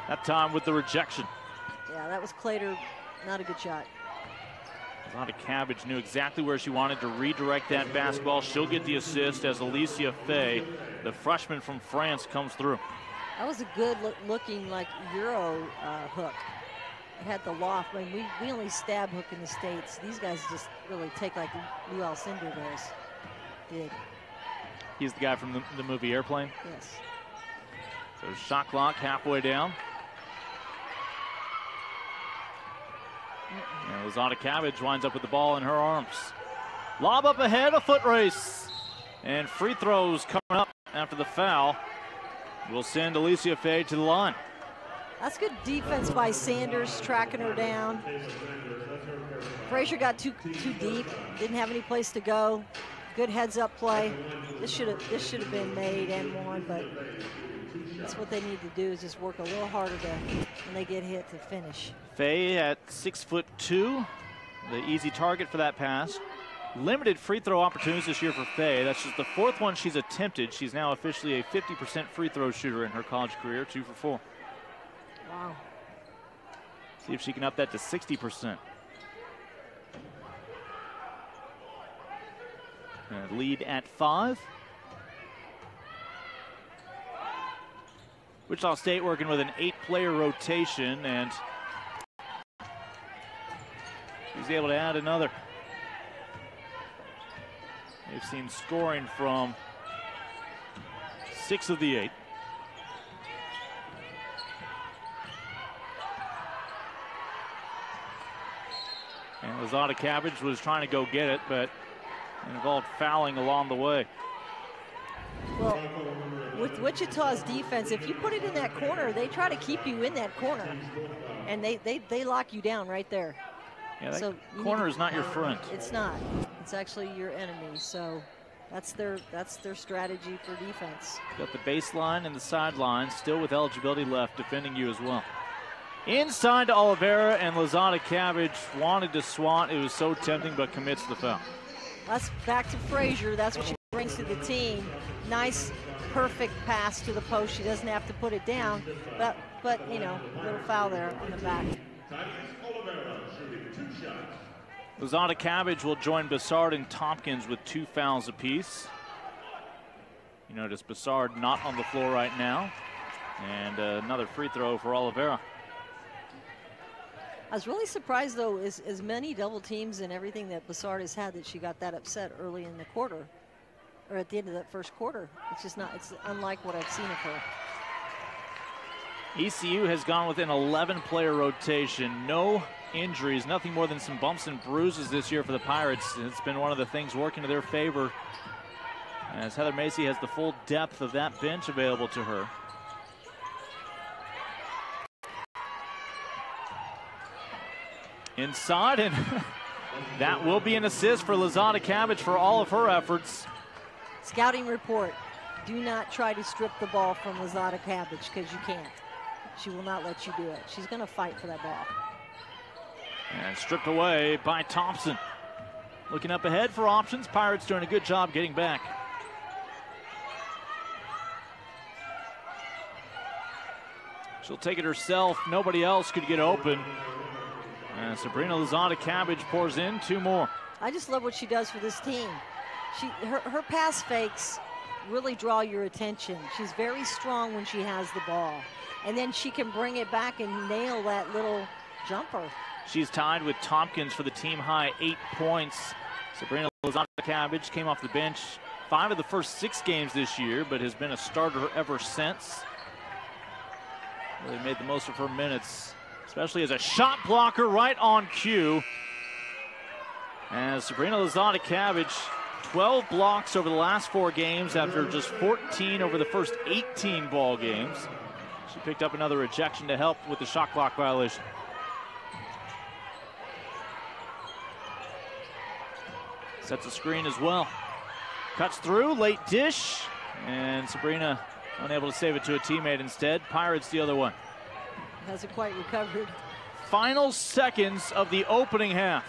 That time with the rejection. Yeah, that was Clater. Not a good shot. Lozada Cabbage knew exactly where she wanted to redirect that basketball. She'll get the assist as Alicia Fay, the freshman from France, comes through. That was a good look, looking like Euro uh, hook. It had the loft. I mean, we, we only stab hook in the States. These guys just really take like Lou Alcindor does. Did. He's the guy from the, the movie Airplane. Yes. So shot clock halfway down. And Lozada Cabbage winds up with the ball in her arms. Lob up ahead, a foot race. And free throws coming up after the foul. Will send Alicia Fay to the line. That's good defense by Sanders, tracking her down. Frazier got too too deep, didn't have any place to go. Good heads up play. This should have this should have been made and won, but that's what they need to do is just work a little harder to when they get hit to finish. Fay at six foot two, the easy target for that pass. Limited free throw opportunities this year for Fay. That's just the fourth one she's attempted. She's now officially a 50% free throw shooter in her college career, two for four. Wow. See if she can up that to 60%. Uh, lead at five. Wichita State working with an eight-player rotation, and she's able to add another. They've seen scoring from six of the eight. And Lozada Cabbage was trying to go get it, but involved fouling along the way. Well, with Wichita's defense, if you put it in that corner, they try to keep you in that corner. And they, they, they lock you down right there. Yeah, that so corner is not your friend. It's not. It's actually your enemy. So that's their that's their strategy for defense. Got the baseline and the sideline, still with eligibility left, defending you as well. Inside to Oliveira, and Lozada Cabbage wanted to swat. It was so tempting, but commits the foul. That's back to Frazier. That's what she brings to the team. Nice, perfect pass to the post. She doesn't have to put it down, but but you know, little foul there on the back. Lozada Cabbage will join Bessard and Tompkins with two fouls apiece. You notice Bessard not on the floor right now. And uh, another free throw for Oliveira. I was really surprised, though, as, as many double teams and everything that Bessard has had that she got that upset early in the quarter, or at the end of that first quarter. It's just not, it's unlike what I've seen of her. ECU has gone with an 11 player rotation. No injuries, nothing more than some bumps and bruises this year for the Pirates. It's been one of the things working to their favor as Heather Macy has the full depth of that bench available to her. Inside, and that will be an assist for Lozada Cabbage for all of her efforts. Scouting report. Do not try to strip the ball from Lozada Cabbage because you can't. She will not let you do it. She's going to fight for that ball. And stripped away by Thompson. Looking up ahead for options. Pirates doing a good job getting back. She'll take it herself. Nobody else could get open. And Sabrina Lozada Cabbage pours in two more. I just love what she does for this team. She her, her pass fakes really draw your attention. She's very strong when she has the ball. And then she can bring it back and nail that little jumper. She's tied with Tompkins for the team high eight points. Sabrina Lozada Cabbage came off the bench five of the first six games this year, but has been a starter ever since. Really made the most of her minutes, especially as a shot blocker right on cue. As Sabrina Lozada Cabbage, 12 blocks over the last four games after just 14 over the first 18 ball games. She picked up another rejection to help with the shot clock violation. Sets a screen as well. Cuts through, late dish, and Sabrina unable to save it to a teammate instead. Pirates the other one. Hasn't quite recovered. Final seconds of the opening half.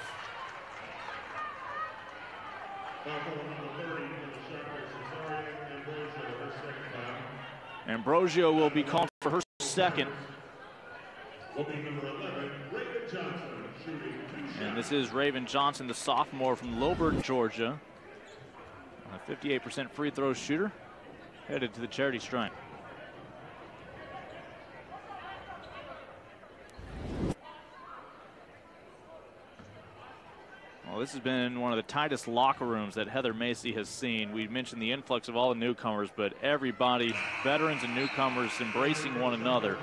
Ambrosio will be called for her second. And this is Raven Johnson, the sophomore from Lilburn, Georgia. A 58% free throw shooter, headed to the charity stripe. Well, this has been one of the tightest locker rooms that Heather Macy has seen. We mentioned the influx of all the newcomers, but everybody, veterans and newcomers, embracing one another.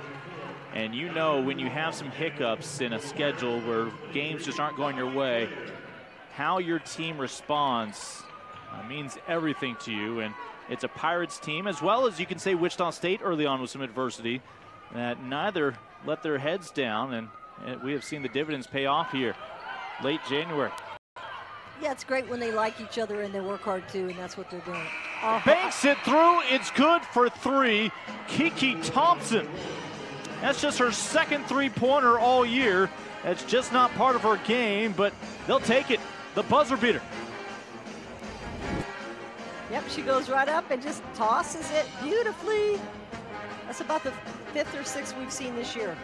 And you know when you have some hiccups in a schedule where games just aren't going your way, how your team responds uh, means everything to you. And it's a Pirates team, as well as you can say Wichita State early on with some adversity, that neither let their heads down. And, and we have seen the dividends pay off here late January. Yeah, it's great when they like each other and they work hard too, and that's what they're doing. Uh, Banks it through. It's good for three. Kiki Thompson. That's just her second three-pointer all year. That's just not part of her game, but they'll take it. The buzzer beater. Yep, she goes right up and just tosses it beautifully. That's about the fifth or sixth we've seen this year.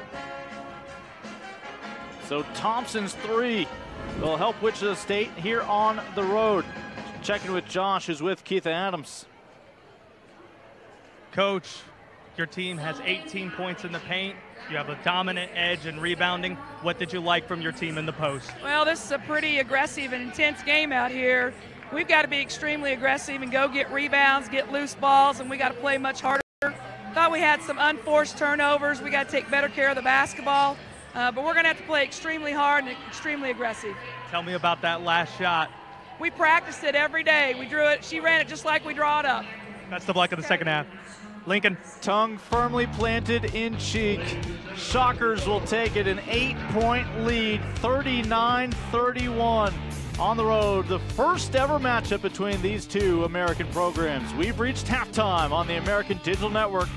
So Thompson's three will help Wichita State here on the road. Checking with Josh, who's with Keitha Adams. Coach, your team has 18 points in the paint. You have a dominant edge and rebounding. What did you like from your team in the post? Well, this is a pretty aggressive and intense game out here. We've got to be extremely aggressive and go get rebounds, get loose balls, and we got to play much harder. Thought we had some unforced turnovers. We got to take better care of the basketball. Uh, but we're going to have to play extremely hard and extremely aggressive. Tell me about that last shot. We practiced it every day. We drew it. She ran it just like we draw it up. Best of luck in the second half. Lincoln. Tongue firmly planted in cheek. Shockers will take it an eight point lead, 39 31 on the road. The first ever matchup between these two American programs. We've reached halftime on the American Digital Network.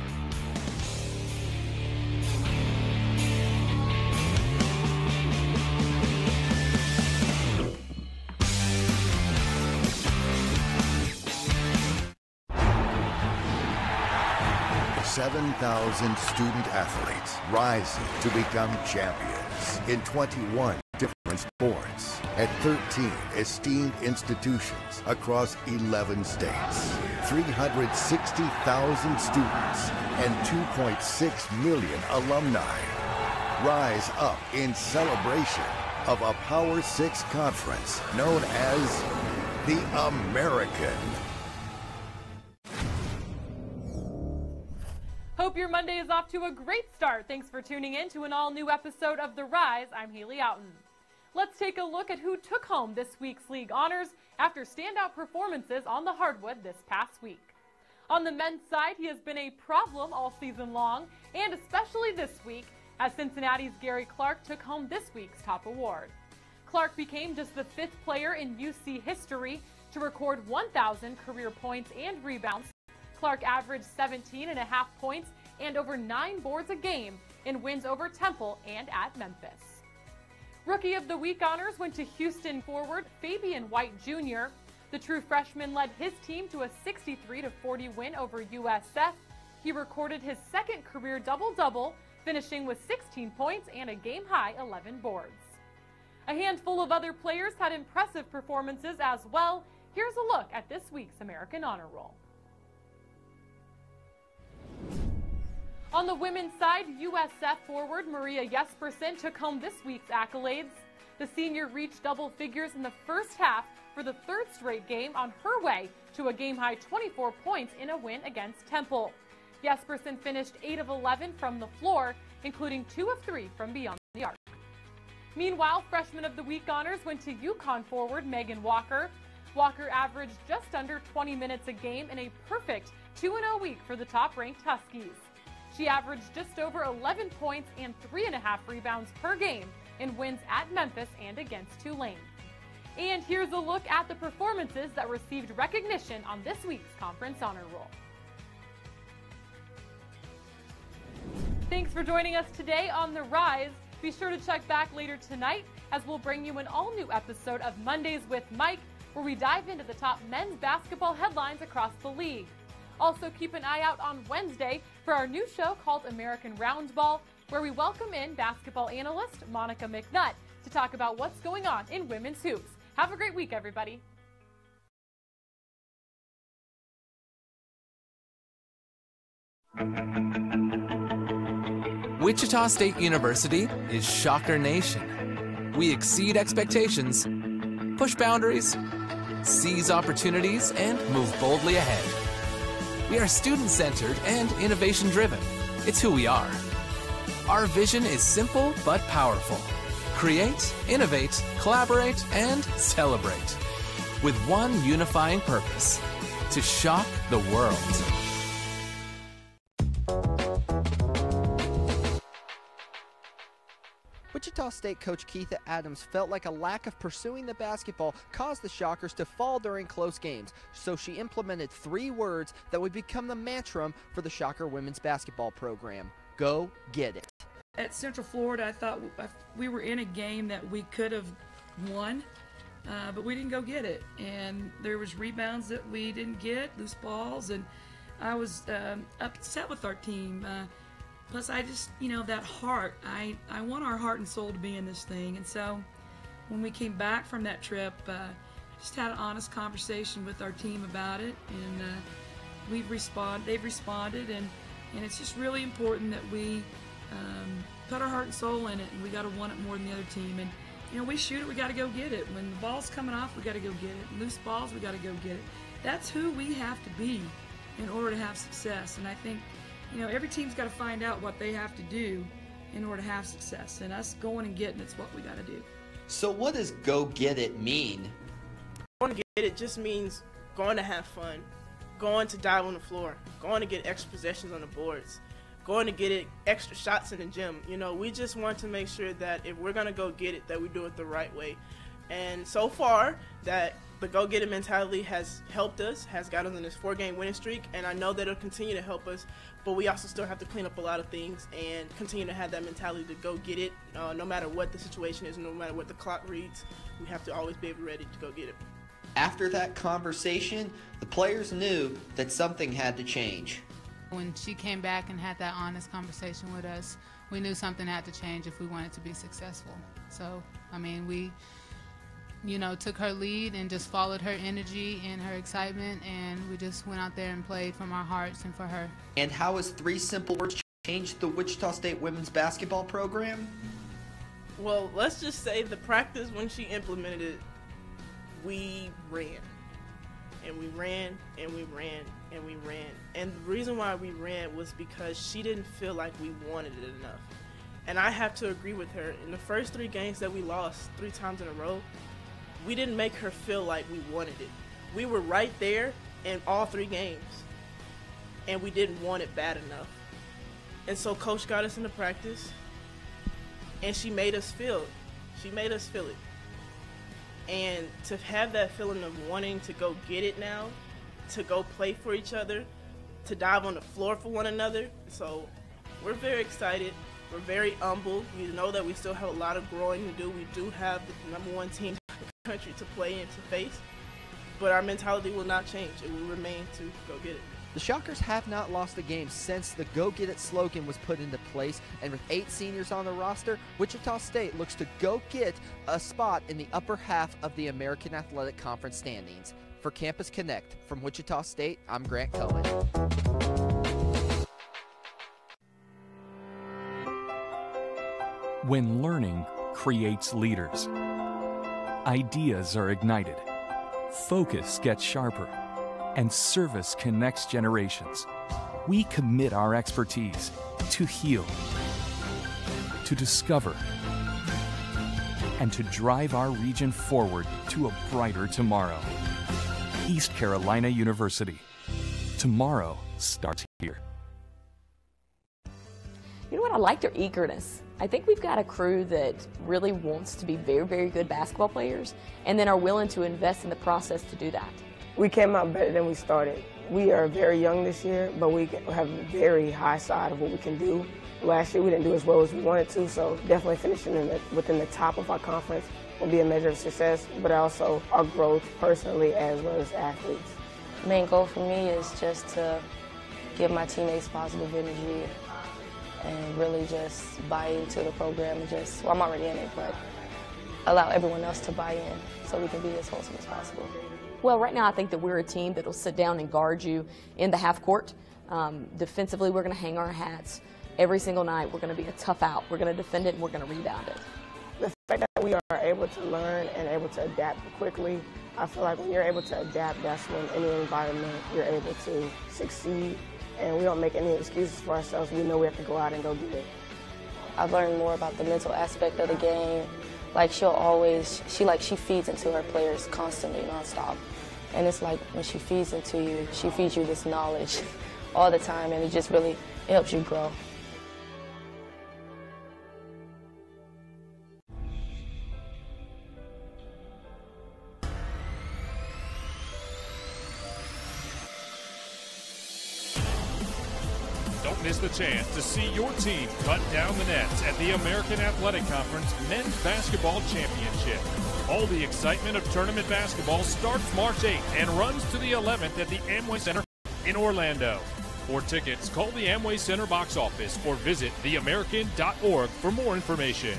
Seven thousand student athletes rising to become champions in 21 different sports at 13 esteemed institutions across 11 states. 360,000 students and 2.6 million alumni rise up in celebration of a Power Six conference known as the American. Hope your Monday is off to a great start. Thanks for tuning in to an all new episode of The Rise. I'm Haley Outen. Let's take a look at who took home this week's league honors after standout performances on the hardwood this past week. On the men's side, he has been a problem all season long, and especially this week, as Cincinnati's Gary Clark took home this week's top award. Clark became just the fifth player in UC history to record 1,000 career points and rebounds. Clark averaged 17 and a half points and over nine boards a game in wins over Temple and at Memphis. Rookie of the Week honors went to Houston forward Fabian White Jr. The true freshman led his team to a 63 40 win over USF. He recorded his second career double double, finishing with 16 points and a game high 11 boards. A handful of other players had impressive performances as well. Here's a look at this week's American Honor Roll. On the women's side, USF forward Maria Jespersen took home this week's accolades. The senior reached double figures in the first half for the third straight game on her way to a game high 24 points in a win against Temple. Jespersen finished 8 of 11 from the floor, including 2 of 3 from beyond the arc. Meanwhile, Freshman of the Week honors went to UConn forward Megan Walker. Walker averaged just under 20 minutes a game in a perfect 2 0 week for the top ranked Huskies. She averaged just over 11 points and 3.5 rebounds per game in wins at Memphis and against Tulane. And here's a look at the performances that received recognition on this week's Conference Honor Roll. Thanks for joining us today on The Rise. Be sure to check back later tonight as we'll bring you an all new episode of Mondays with Mike, where we dive into the top men's basketball headlines across the league. Also, keep an eye out on Wednesday for our new show called American Roundball, where we welcome in basketball analyst Monica McNutt to talk about what's going on in women's hoops. Have a great week, everybody. Wichita State University is Shocker Nation. We exceed expectations, push boundaries, seize opportunities, and move boldly ahead. We are student centered and innovation driven. It's who we are. Our vision is simple but powerful create, innovate, collaborate, and celebrate. With one unifying purpose to shock the world. Wichita State coach Keitha Adams felt like a lack of pursuing the basketball caused the Shockers to fall during close games, so she implemented three words that would become the mantra for the Shocker women's basketball program Go get it. At Central Florida, I thought we were in a game that we could have won, uh, but we didn't go get it. And there was rebounds that we didn't get, loose balls, and I was um, upset with our team. Uh, plus, I just, you know, that heart. I, I want our heart and soul to be in this thing. And so when we came back from that trip, uh, just had an honest conversation with our team about it. And uh, we've responded, they've responded. And, and it's just really important that we um, put our heart and soul in it. And we got to want it more than the other team. And, you know, we shoot it, we got to go get it. When the ball's coming off, we got to go get it. Loose balls, we got to go get it. That's who we have to be in order to have success. And I think, you know, every team's got to find out what they have to do in order to have success. And us going and getting it's what we got to do. So, what does go get it mean? Going to get it just means going to have fun, going to dive on the floor, going to get extra possessions on the boards, going to get it extra shots in the gym. You know, we just want to make sure that if we're going to go get it, that we do it the right way. And so far, that the go get it mentality has helped us, has got us in this four game winning streak, and I know that it'll continue to help us. But we also still have to clean up a lot of things and continue to have that mentality to go get it, uh, no matter what the situation is, no matter what the clock reads. We have to always be ready to go get it. After that conversation, the players knew that something had to change. When she came back and had that honest conversation with us, we knew something had to change if we wanted to be successful. So, I mean, we you know, took her lead and just followed her energy and her excitement, and we just went out there and played from our hearts and for her. And how has three simple words changed the Wichita State women's basketball program? Well, let's just say the practice when she implemented it, we ran. And we ran and we ran and we ran. And the reason why we ran was because she didn't feel like we wanted it enough. And I have to agree with her. In the first three games that we lost three times in a row, we didn't make her feel like we wanted it. We were right there in all three games, and we didn't want it bad enough. And so coach got us into practice, and she made us feel. It. She made us feel it. And to have that feeling of wanting to go get it now, to go play for each other, to dive on the floor for one another. So we're very excited. We're very humble. We know that we still have a lot of growing to do. We do have the number one team country to play and to face, but our mentality will not change. It will remain to go get it. The Shockers have not lost a game since the Go Get It slogan was put into place, and with eight seniors on the roster, Wichita State looks to go get a spot in the upper half of the American Athletic Conference standings. For Campus Connect from Wichita State, I'm Grant Cohen. When learning creates leaders ideas are ignited, focus gets sharper, and service connects generations. We commit our expertise to heal, to discover, and to drive our region forward to a brighter tomorrow. East Carolina University. Tomorrow starts here. You know what? I like their eagerness. I think we've got a crew that really wants to be very, very good basketball players and then are willing to invest in the process to do that. We came out better than we started. We are very young this year, but we have a very high side of what we can do. Last year we didn't do as well as we wanted to, so definitely finishing the, within the top of our conference will be a measure of success, but also our growth personally as well as athletes. The main goal for me is just to give my teammates positive energy and really just buy into the program and just, well, I'm already in it, but allow everyone else to buy in so we can be as wholesome as possible. Well, right now I think that we're a team that will sit down and guard you in the half court. Um, defensively, we're going to hang our hats. Every single night, we're going to be a tough out. We're going to defend it and we're going to rebound it. The fact that we are able to learn and able to adapt quickly, I feel like when you're able to adapt, that's when any environment you're able to succeed and we don't make any excuses for ourselves. We know we have to go out and go get it. I've learned more about the mental aspect of the game. Like she'll always, she like she feeds into her players constantly, nonstop. And it's like when she feeds into you, she feeds you this knowledge all the time, and it just really it helps you grow. Miss the chance to see your team cut down the nets at the American Athletic Conference Men's Basketball Championship. All the excitement of tournament basketball starts March 8th and runs to the 11th at the Amway Center in Orlando. For tickets, call the Amway Center box office or visit theamerican.org for more information.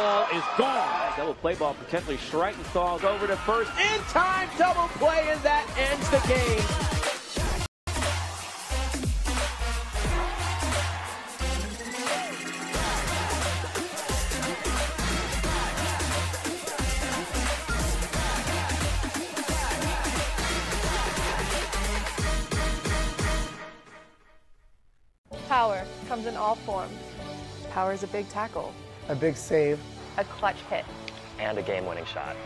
Ball is gone. Double play ball potentially Streitenstall's over to first. In time double play, and that ends the game. Power comes in all forms. Power is a big tackle, A big save. a clutch hit. And a game winning shot.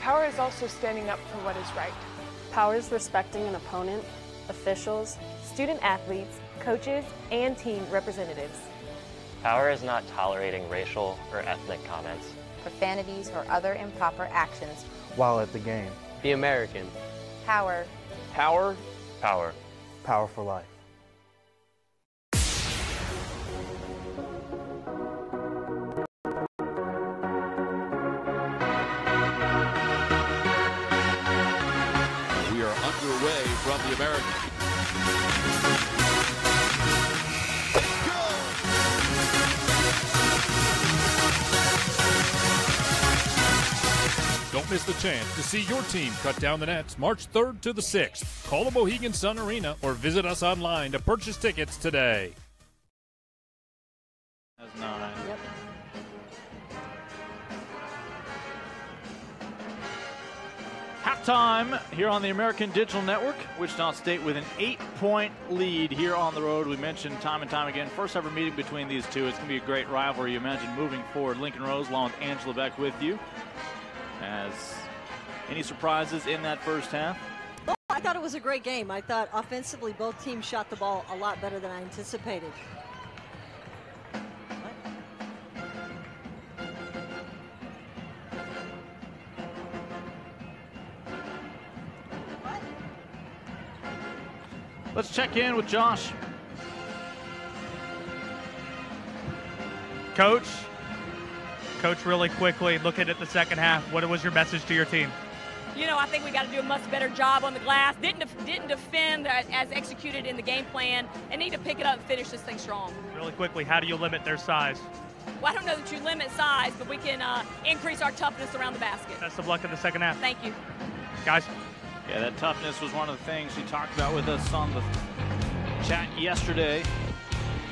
Power is also standing up for what is right. Power is respecting an opponent, officials, student athletes, coaches, and team representatives. Power is not tolerating racial or ethnic comments. Profanities or other improper actions. While at the game. The American. Power. Power. Power. Power for life. Miss the chance to see your team cut down the nets March 3rd to the 6th. Call the Mohegan Sun Arena or visit us online to purchase tickets today. That's nine. Yep. Halftime here on the American Digital Network. Wichita State with an eight point lead here on the road. We mentioned time and time again, first ever meeting between these two. It's going to be a great rivalry. You imagine moving forward. Lincoln Rose along with Angela Beck with you. As any surprises in that first half? Well, I thought it was a great game. I thought offensively both teams shot the ball a lot better than I anticipated. Let's check in with Josh. Coach, coach, really quickly, looking at the second half, what was your message to your team? You know, I think we got to do a much better job on the glass. Didn't def- didn't defend as, as executed in the game plan, and need to pick it up and finish this thing strong. Really quickly, how do you limit their size? Well, I don't know that you limit size, but we can uh, increase our toughness around the basket. Best of luck in the second half. Thank you. Guys, Yeah, that toughness was one of the things she talked about with us on the chat yesterday.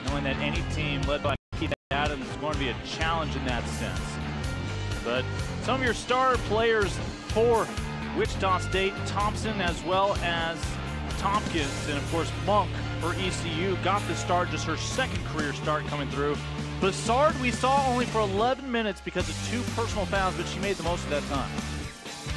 Knowing that any team led by Keitha Adams is going to be a challenge in that sense. But some of your star players for Wichita State, Thompson as well as Tompkins, and of course Monk for ECU got the start, just her second career start coming through. Bessard we saw only for 11 minutes because of two personal fouls, but she made the most of that time.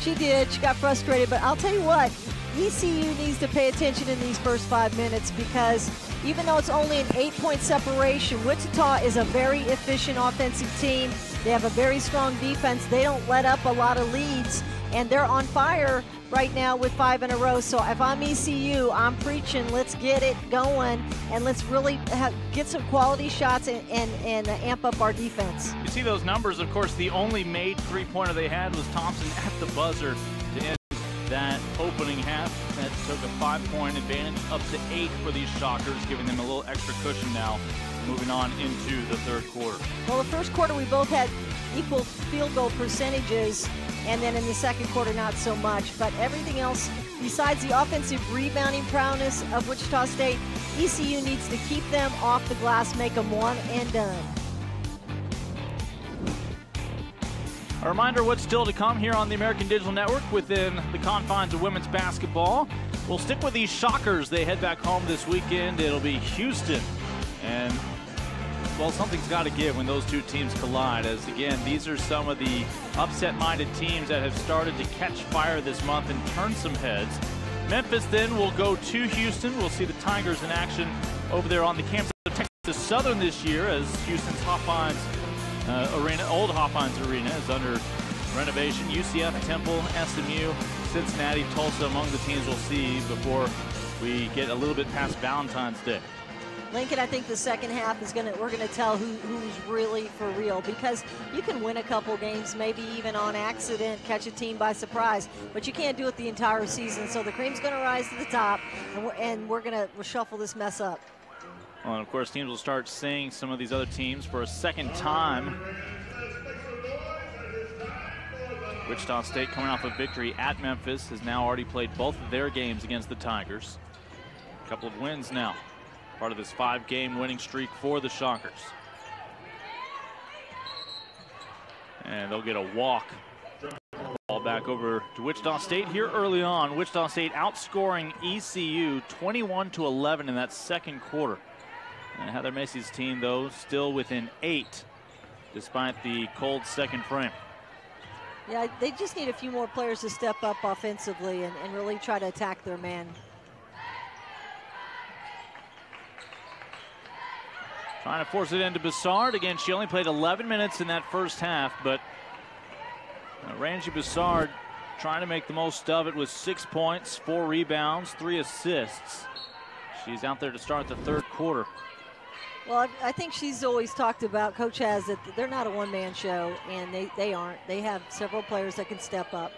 She did. She got frustrated, but I'll tell you what, ECU needs to pay attention in these first five minutes because even though it's only an eight-point separation, Wichita is a very efficient offensive team. They have a very strong defense. They don't let up a lot of leads, and they're on fire right now with five in a row. So if I'm ECU, I'm preaching. Let's get it going, and let's really ha- get some quality shots and, and, and amp up our defense. You see those numbers, of course, the only made three-pointer they had was Thompson at the buzzer that opening half. That took a five-point advantage up to eight for these Shockers, giving them a little extra cushion now moving on into the third quarter. Well, the first quarter we both had equal field goal percentages, and then in the second quarter not so much. But everything else, besides the offensive rebounding prowess of Wichita State, ECU needs to keep them off the glass, make them one and done. A reminder what's still to come here on the American Digital Network within the confines of women's basketball. We'll stick with these Shockers. They head back home this weekend. It'll be Houston. And well, something's got to give when those two teams collide. As again, these are some of the upset-minded teams that have started to catch fire this month and turn some heads. Memphis then will go to Houston. We'll see the Tigers in action over there on the campus of Texas Southern this year as Houston's Hofheinz uh, Arena, old Hofheinz Arena, is under renovation. UCF, Temple, SMU, Cincinnati, Tulsa among the teams we'll see before we get a little bit past Valentine's Day. Lincoln, I think the second half is going to, we're going to tell who, who's really for real because you can win a couple games, maybe even on accident, catch a team by surprise, but you can't do it the entire season. So the cream's going to rise to the top, and we're, and we're going to shuffle this mess up. Well, and of course, teams will start seeing some of these other teams for a second time. Wichita State coming off a victory at Memphis has now already played both of their games against the Tigers. A couple of wins now part of this five game winning streak for the Shockers. And they'll get a walk. Ball back over to Wichita State here early on. Wichita State outscoring ECU 21 to 11 in that second quarter. And Heather Macy's team, though, still within eight, despite the cold second frame. Yeah, they just need a few more players to step up offensively and, and really try to attack their man. Trying to force it into Bessard. Again, she only played 11 minutes in that first half, but uh, Rangie Bessard trying to make the most of it with six points, four rebounds, three assists. She's out there to start the third quarter. Well, I think she's always talked about, Coach has, that they're not a one-man show, and they, they aren't. They have several players that can step up.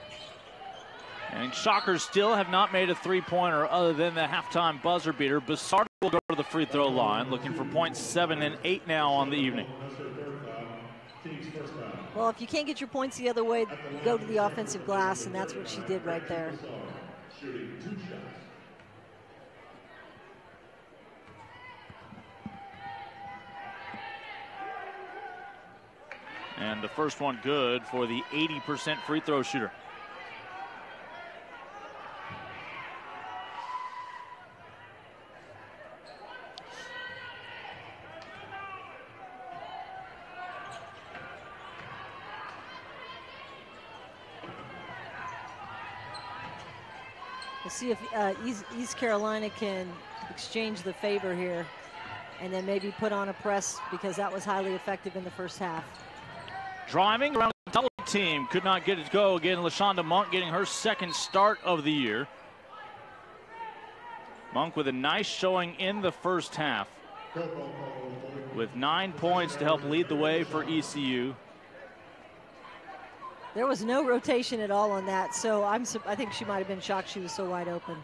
And Shockers still have not made a three-pointer other than the halftime buzzer beater. Bessard will go to the free throw line, looking for points seven and eight now on the evening. Well, if you can't get your points the other way, go to the offensive glass, and that's what she did right there. And the first one good for the 80% free throw shooter. We'll see if uh, East, East Carolina can exchange the favor here and then maybe put on a press because that was highly effective in the first half. Driving around the double team, could not get it to go. Again, LaShonda Monk getting her second start of the year. Monk with a nice showing in the first half with nine points to help lead the way for ECU. There was no rotation at all on that, so I'm I think she might have been shocked she was so wide open.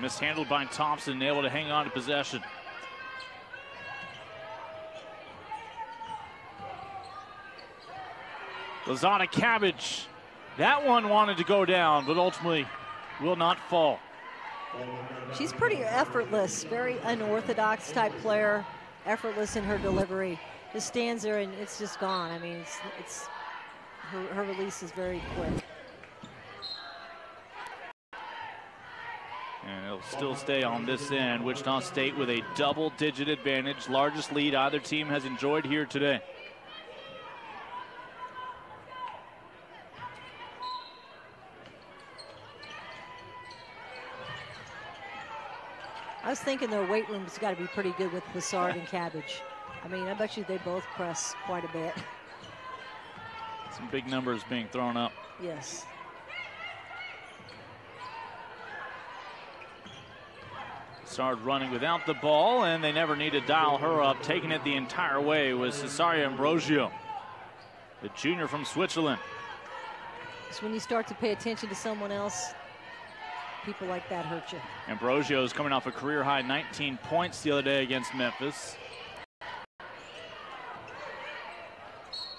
Mishandled by Thompson, able to hang on to possession. Lozada Cabbage. That one wanted to go down, but ultimately will not fall. She's pretty effortless, very unorthodox type player, effortless in her delivery just stands there and it's just gone. I mean, it's, it's her, her release is very quick. And it'll still stay on this end. Wichita State with a double-digit advantage, largest lead either team has enjoyed here today. I was thinking their weight room's got to be pretty good with Bessard and Cabbage. I mean, I bet you they both press quite a bit. Some big numbers being thrown up. Yes. Started running without the ball, and they never need to dial her up. Taking it the entire way was Cesaria Ambrosio, the junior from Switzerland. It's when you start to pay attention to someone else, people like that hurt you. Ambrosio is coming off a career high 19 points the other day against Memphis.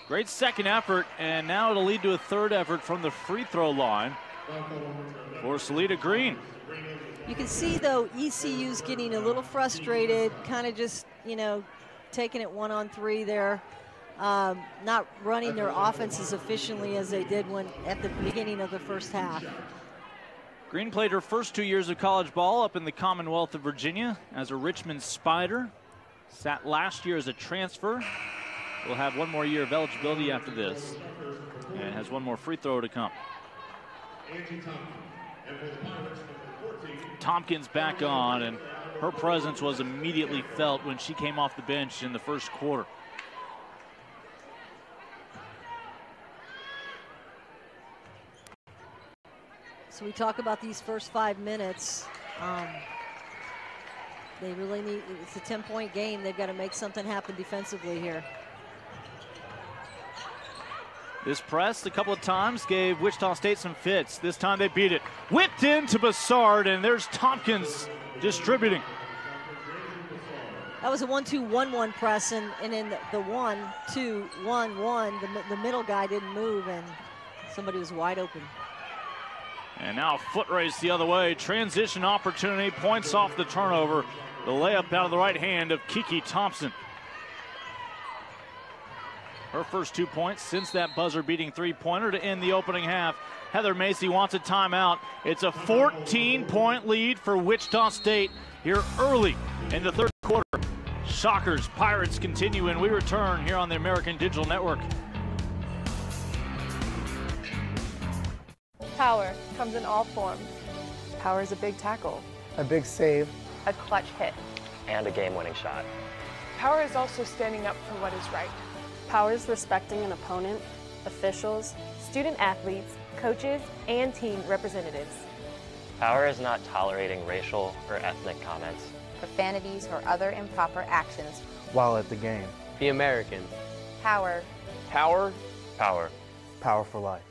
Great second effort, and now it'll lead to a third effort from the free throw line for Salida Green. You can see, though, ECU's getting a little frustrated, kind of just, you know, taking it one on three there. Um, not running their offense as efficiently as they did when at the beginning of the first half. Green played her first two years of college ball up in the Commonwealth of Virginia as a Richmond Spider. Sat last year as a transfer. Will have one more year of eligibility after this. And has one more free throw to come. Tompkins back on, and her presence was immediately felt when she came off the bench in the first quarter. So we talk about these first five minutes. Um, they really need, it's a 10 point game. They've got to make something happen defensively here. This press a couple of times gave Wichita State some fits. This time they beat it. Whipped into Bessard, and there's Tompkins distributing. That was a 1 2 1 1 press, and, and in the, the 1 2 1 1, the, the middle guy didn't move, and somebody was wide open. And now foot race the other way. Transition opportunity, points off the turnover. The layup out of the right hand of Kiki Thompson. Her first two points since that buzzer beating three pointer to end the opening half. Heather Macy wants a timeout. It's a 14 point lead for Wichita State here early in the third quarter. Shockers, Pirates continue, and we return here on the American Digital Network. Power comes in all forms. Power is a big tackle, A big save. a clutch hit. And a game winning shot. Power is also standing up for what is right. Power is respecting an opponent, officials, student athletes, coaches, and team representatives. Power is not tolerating racial or ethnic comments. Profanities or other improper actions. While at the game. Be American. Power. Power. Power. Power for life.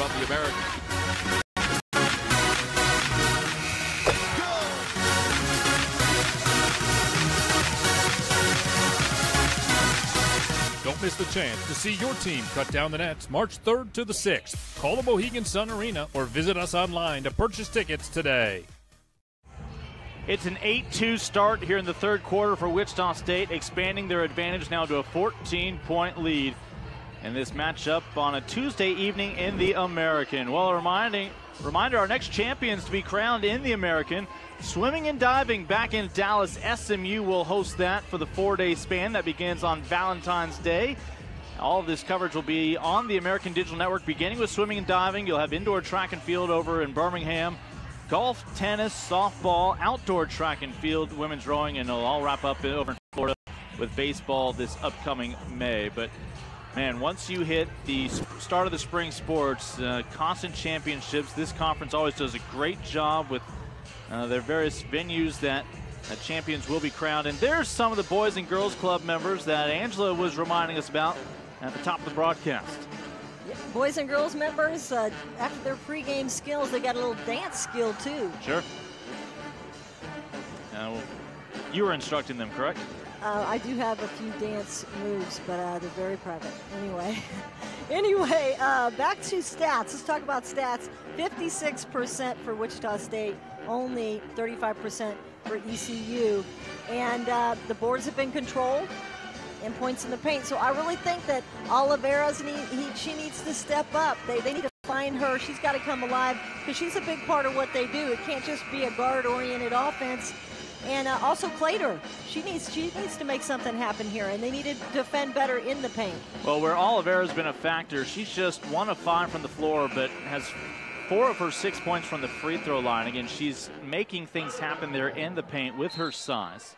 From the American. Don't miss the chance to see your team cut down the nets March 3rd to the 6th. Call the Mohegan Sun Arena or visit us online to purchase tickets today. It's an 8 2 start here in the third quarter for Wichita State, expanding their advantage now to a 14 point lead in this matchup on a Tuesday evening in the American. Well, a reminding, reminder our next champions to be crowned in the American. Swimming and diving back in Dallas. SMU will host that for the four day span that begins on Valentine's Day. All of this coverage will be on the American Digital Network, beginning with swimming and diving. You'll have indoor track and field over in Birmingham, golf, tennis, softball, outdoor track and field, women's rowing, and it'll all wrap up over in Florida with baseball this upcoming May. But man, once you hit the start of the spring sports, uh, constant championships, this conference always does a great job with uh, their various venues that uh, champions will be crowned. And there's some of the Boys and Girls Club members that Angela was reminding us about at the top of the broadcast. Boys and girls members, uh, after their pregame skills, they got a little dance skill too. Sure. Uh, you were instructing them, correct? Uh, I do have a few dance moves, but uh, they're very private. Anyway, anyway, uh, back to stats. Let's talk about stats. 56% for Wichita State, only 35% for ECU, and uh, the boards have been controlled and points in the paint. So I really think that Oliveira's need, he, she needs to step up. They, they need to find her. She's got to come alive because she's a big part of what they do. It can't just be a guard-oriented offense. And uh, also Clater, she needs she needs to make something happen here, and they need to defend better in the paint. Well, where Oliveira's been a factor, she's just one of five from the floor, but has four of her six points from the free throw line. Again, she's making things happen there in the paint with her size.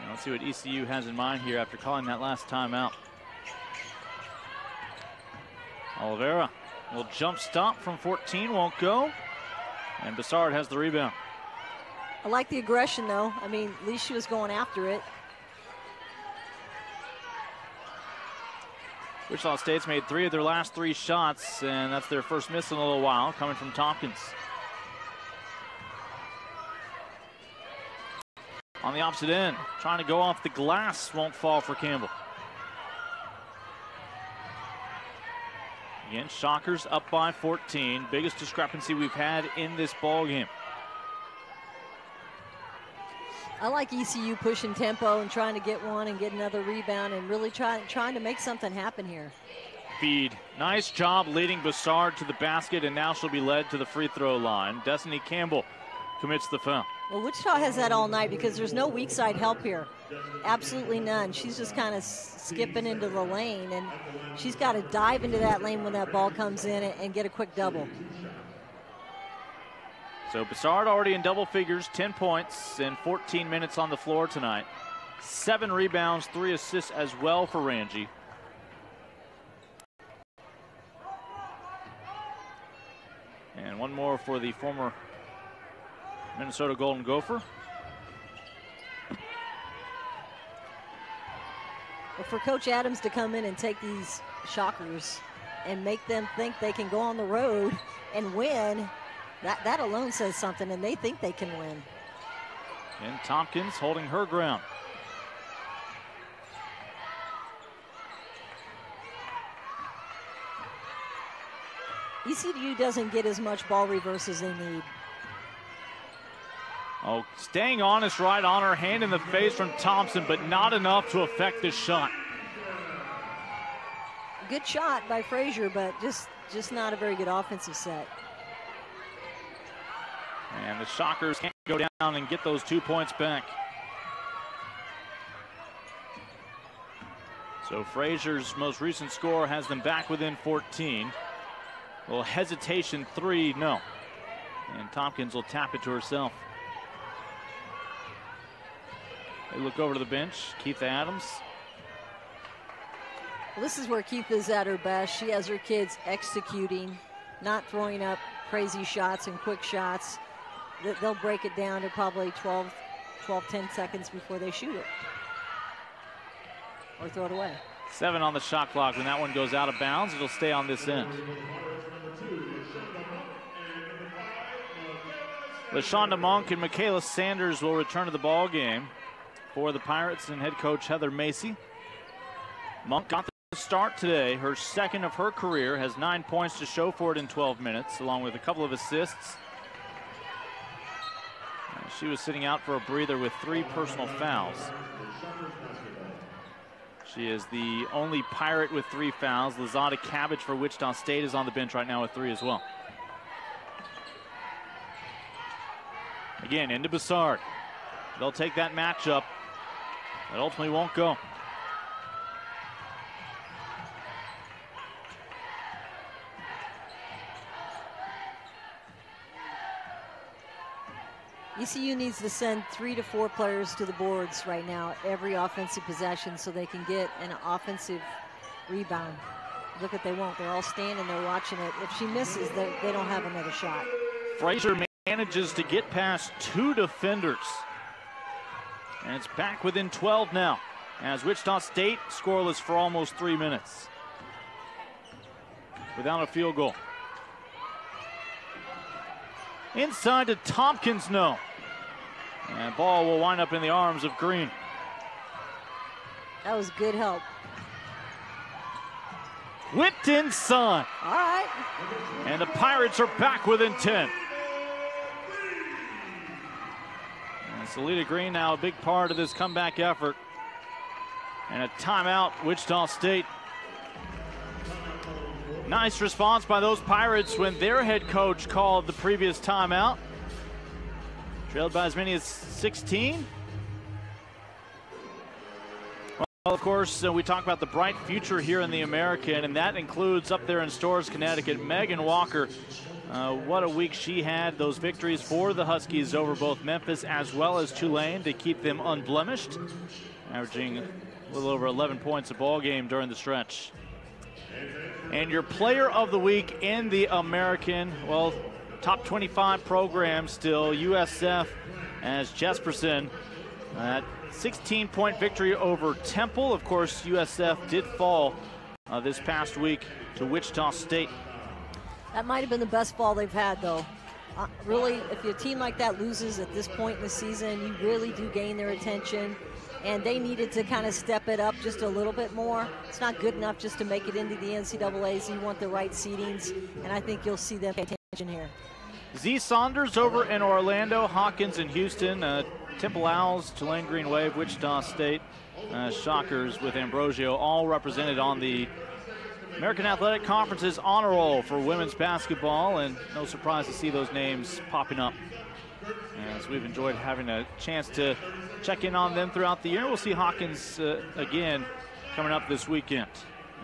And let's see what ECU has in mind here after calling that last timeout. Oliveira will jump stop from 14, won't go. And Bessard has the rebound. I like the aggression, though. I mean, at least she was going after it. Wichita State's made three of their last three shots, and that's their first miss in a little while, coming from Tompkins. On the opposite end, trying to go off the glass, won't fall for Campbell. Again, Shockers up by 14. Biggest discrepancy we've had in this ball game. I like ECU pushing tempo and trying to get one and get another rebound and really trying trying to make something happen here. Feed. Nice job leading Bessard to the basket, and now she'll be led to the free throw line. Destiny Campbell commits the foul. Well, Wichita has that all night because there's no weak side help here. Absolutely none. She's just kind of skipping into the lane, and she's got to dive into that lane when that ball comes in and get a quick double. So Bessard already in double figures, 10 points in 14 minutes on the floor tonight. Seven rebounds, three assists as well for Rangie. And one more for the former Minnesota Golden Gopher. For Coach Adams to come in and take these Shockers and make them think they can go on the road and win, that, that alone says something, and they think they can win. And Tompkins holding her ground. ECU doesn't get as much ball reverse as they need. Oh, staying honest right on her, hand in the face from Thompson, but not enough to affect the shot. Good shot by Frazier, but just just not a very good offensive set. And the Shockers can't go down and get those two points back. So Frazier's most recent score has them back within 14. A little hesitation, three, no. And Tompkins will tap it to herself. They look over to the bench. Keitha Adams. Well, this is where Keitha is at her best. She has her kids executing, not throwing up crazy shots and quick shots. They'll break it down to probably 12, 12 10 seconds before they shoot it or throw it away. Seven on the shot clock. When that one goes out of bounds, it'll stay on this end. LaShonda Monk and Michaela Sanders will return to the ball game for the Pirates and head coach Heather Macy. Monk got the start today, her second of her career, has nine points to show for it in 12 minutes, along with a couple of assists. She was sitting out for a breather with three personal fouls. She is the only Pirate with three fouls. Lozada Cabbage for Wichita State is on the bench right now with three as well. Again, into Bessard. They'll take that matchup. It ultimately won't go. ECU needs to send three to four players to the boards right now, every offensive possession, so they can get an offensive rebound. Look what they won't. They're all standing there watching it. If she misses, they, they don't have another shot. Frazier manages to get past two defenders. And it's back within 12 now as Wichita State scoreless for almost three minutes without a field goal. Inside to Tompkins, no. And ball will wind up in the arms of Green. That was good help. Whipped inside. All right. And the Pirates are back within 10. And Salida Green now a big part of this comeback effort. And a timeout, Wichita State. Nice response by those Pirates when their head coach called the previous timeout. Trailed by as many as 16. Well, of course, uh, we talk about the bright future here in the American, and that includes up there in Storrs, Connecticut, Megan Walker. Uh, what a week she had. Those victories for the Huskies over both Memphis as well as Tulane to keep them unblemished, averaging a little over 11 points a ball game during the stretch. And your player of the week in the American, well, top 25 program still, USF as Jespersen. That 16 point victory over Temple. Of course, USF did fall uh, this past week to Wichita State. That might have been the best fall they've had, though. Uh, really, if a team like that loses at this point in the season, you really do gain their attention and they needed to kind of step it up just a little bit more. It's not good enough just to make it into the NCAA's. You want the right seedings, and I think you'll see them pay attention here. Z Saunders over in Orlando, Hawkins in Houston. Uh, Temple Owls, Tulane Green Wave, Wichita State, uh, Shockers with Ambrosio, all represented on the American Athletic Conference's honor roll for women's basketball, and no surprise to see those names popping up. As we've enjoyed having a chance to check in on them throughout the year. We'll see Hawkins uh, again coming up this weekend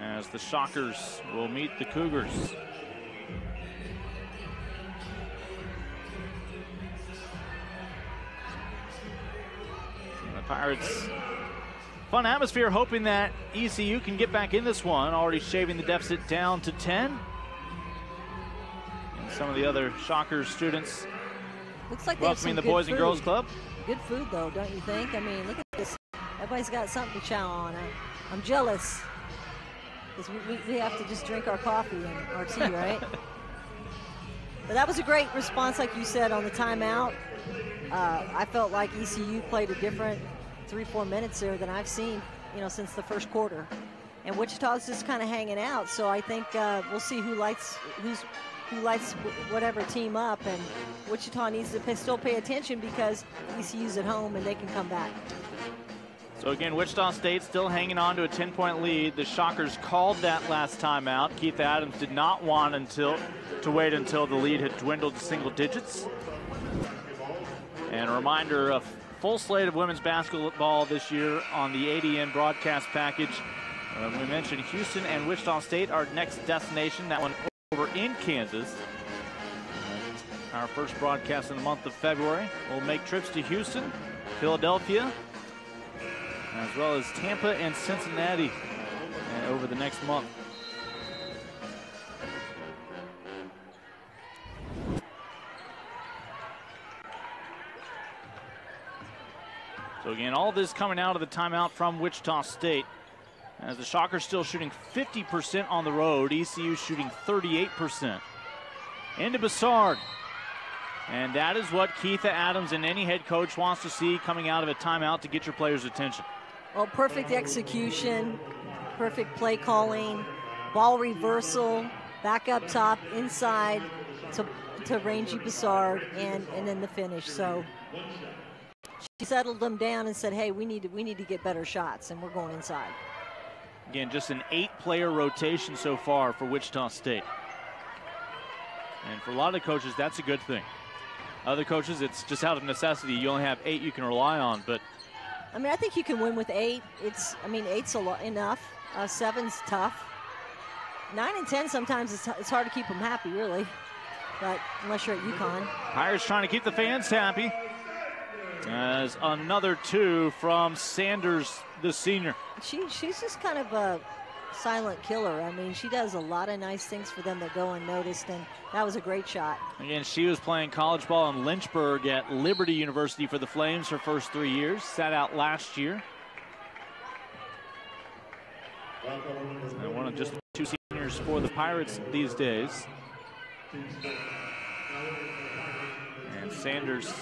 as the Shockers will meet the Cougars. The Pirates Fun atmosphere, hoping that ECU can get back in this one, already shaving the deficit down to 10. And some of the other Shockers students Looks like welcoming the Boys food. and Girls Club. Good food, though, don't you think? I mean, look at this. Everybody's got something to chow on. I, am jealous. Because we, we, we have to just drink our coffee and our tea, right? but that was a great response, like you said, on the timeout. Uh, I felt like ECU played a different three, four minutes there than I've seen, you know, since the first quarter. And Wichita's just kind of hanging out, so I think uh, we'll see who lights who's who lights whatever team up. And Wichita needs to still pay attention because ECU's at home and they can come back. So again, Wichita State still hanging on to a 10-point lead. The Shockers called that last time out. Keitha Adams did not want until to wait until the lead had dwindled to single digits. And a reminder of full slate of women's basketball this year on the ADN broadcast package. Uh, we mentioned Houston and Wichita State, our next destination. That one over in Kansas. Our first broadcast in the month of February. We'll make trips to Houston, Philadelphia, as well as Tampa and Cincinnati uh, over the next month. So again, all this coming out of the timeout from Wichita State. As the Shockers still shooting 50% on the road, ECU shooting 38%. Into Bessard. And that is what Keitha Adams and any head coach wants to see coming out of a timeout to get your players' attention. Well, perfect execution, perfect play calling, ball reversal, back up top, inside to, to Rangie Bessard, and, and then the finish. So she settled them down and said, hey, we need to, we need to get better shots, and we're going inside. Again, just an eight-player rotation so far for Wichita State. And for a lot of the coaches, that's a good thing. Other coaches, it's just out of necessity. You only have eight you can rely on, but I mean, I think you can win with eight. It's, I mean, eight's a lot enough. Uh, seven's tough. Nine and ten, sometimes it's, it's hard to keep them happy, really. But unless you're at UConn. Pirates trying to keep the fans happy. As another two from Sanders, the senior. She, she's just kind of a silent killer. I mean, she does a lot of nice things for them that go unnoticed, and that was a great shot. Again, she was playing college ball in Lynchburg at Liberty University for the Flames her first three years. Sat out last year. And one of just two seniors for the Pirates these days. And Sanders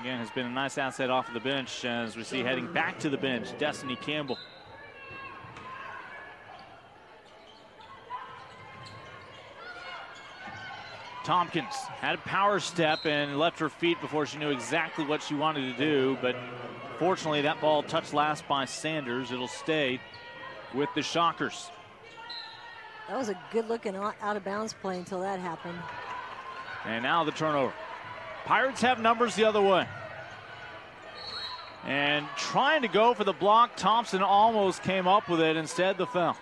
again has been a nice asset off of the bench as we see heading back to the bench, Destiny Campbell. Tompkins had a power step and left her feet before she knew exactly what she wanted to do, but fortunately that ball touched last by Sanders. It'll stay with the Shockers. That was a good looking out of bounds play until that happened. And now the turnover. Pirates have numbers the other way. And trying to go for the block, Thompson almost came up with it. Instead, the foul.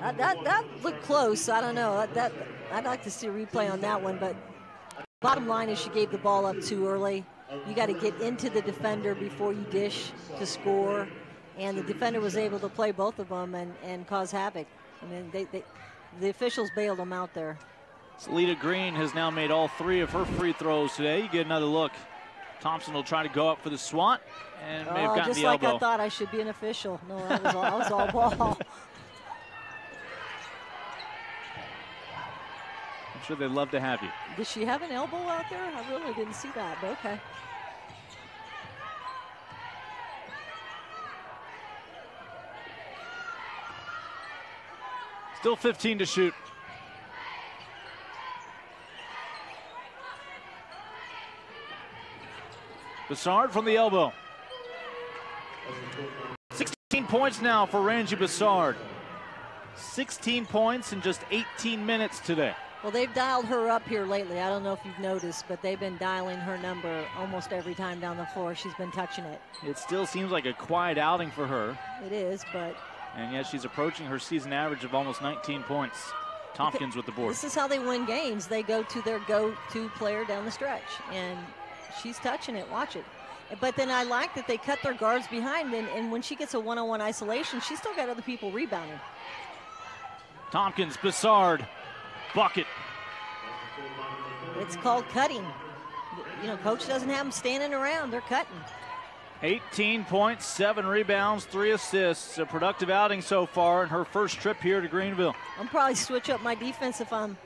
That, that, that looked close. I don't know. That, that I'd like to see a replay on that one, but bottom line is she gave the ball up too early. You got to get into the defender before you dish to score, and the defender was able to play both of them and, and cause havoc. I mean, they, they, the officials bailed them out there. Salita Green has now made all three of her free throws today. You get another look. Thompson will try to go up for the swat and may have oh, gotten just the like elbow. I thought I should be an official. No, that was all, that was all ball. I'm sure they'd love to have you. Did she have an elbow out there? I really didn't see that, but okay. Still 15 to shoot. Bessard from the elbow. 16 points now for Rangie Bessard. 16 points in just 18 minutes today. Well, they've dialed her up here lately. I don't know if you've noticed, but they've been dialing her number almost every time down the floor. She's been touching it. It still seems like a quiet outing for her. It is, but. And yet she's approaching her season average of almost 19 points. Tompkins with the board. This is how they win games. They go to their go-to player down the stretch, and she's touching it. Watch it. But then I like that they cut their guards behind, and, and when she gets a one-on-one isolation, she's still got other people rebounding. Tompkins, Bessard, bucket. It's called cutting. You know, coach doesn't have them standing around; they're cutting. 18 points, seven rebounds, three assists. A productive outing so far in her first trip here to Greenville. I'm probably switch up my defense if I'm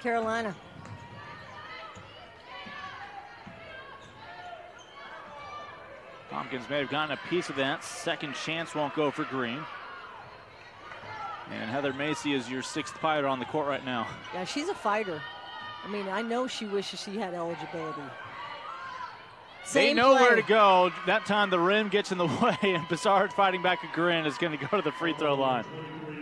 Carolina. Tompkins may have gotten a piece of that. Second chance won't go for Green. And Heather Macy is your sixth fighter on the court right now. Yeah, she's a fighter. I mean, I know she wishes she had eligibility. Same they know play. where to go. That time the rim gets in the way, and Bessard fighting back a grin is going to go to the free throw line.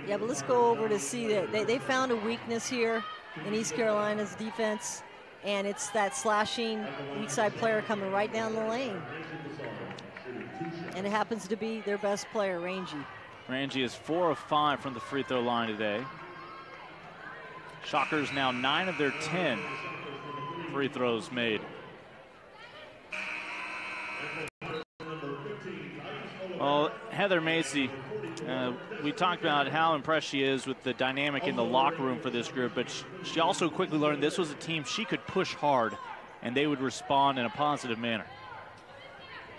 Yeah, but let's go over to see that they, they found a weakness here in East Carolina's defense, and it's that slashing weak side player coming right down the lane. And it happens to be their best player, Rangie. Rangie is four of five from the free throw line today. Shockers now nine of their 10 free throws made. Well, Heather Macy, uh, we talked about how impressed she is with the dynamic in the locker room for this group, but she also quickly learned this was a team she could push hard and they would respond in a positive manner.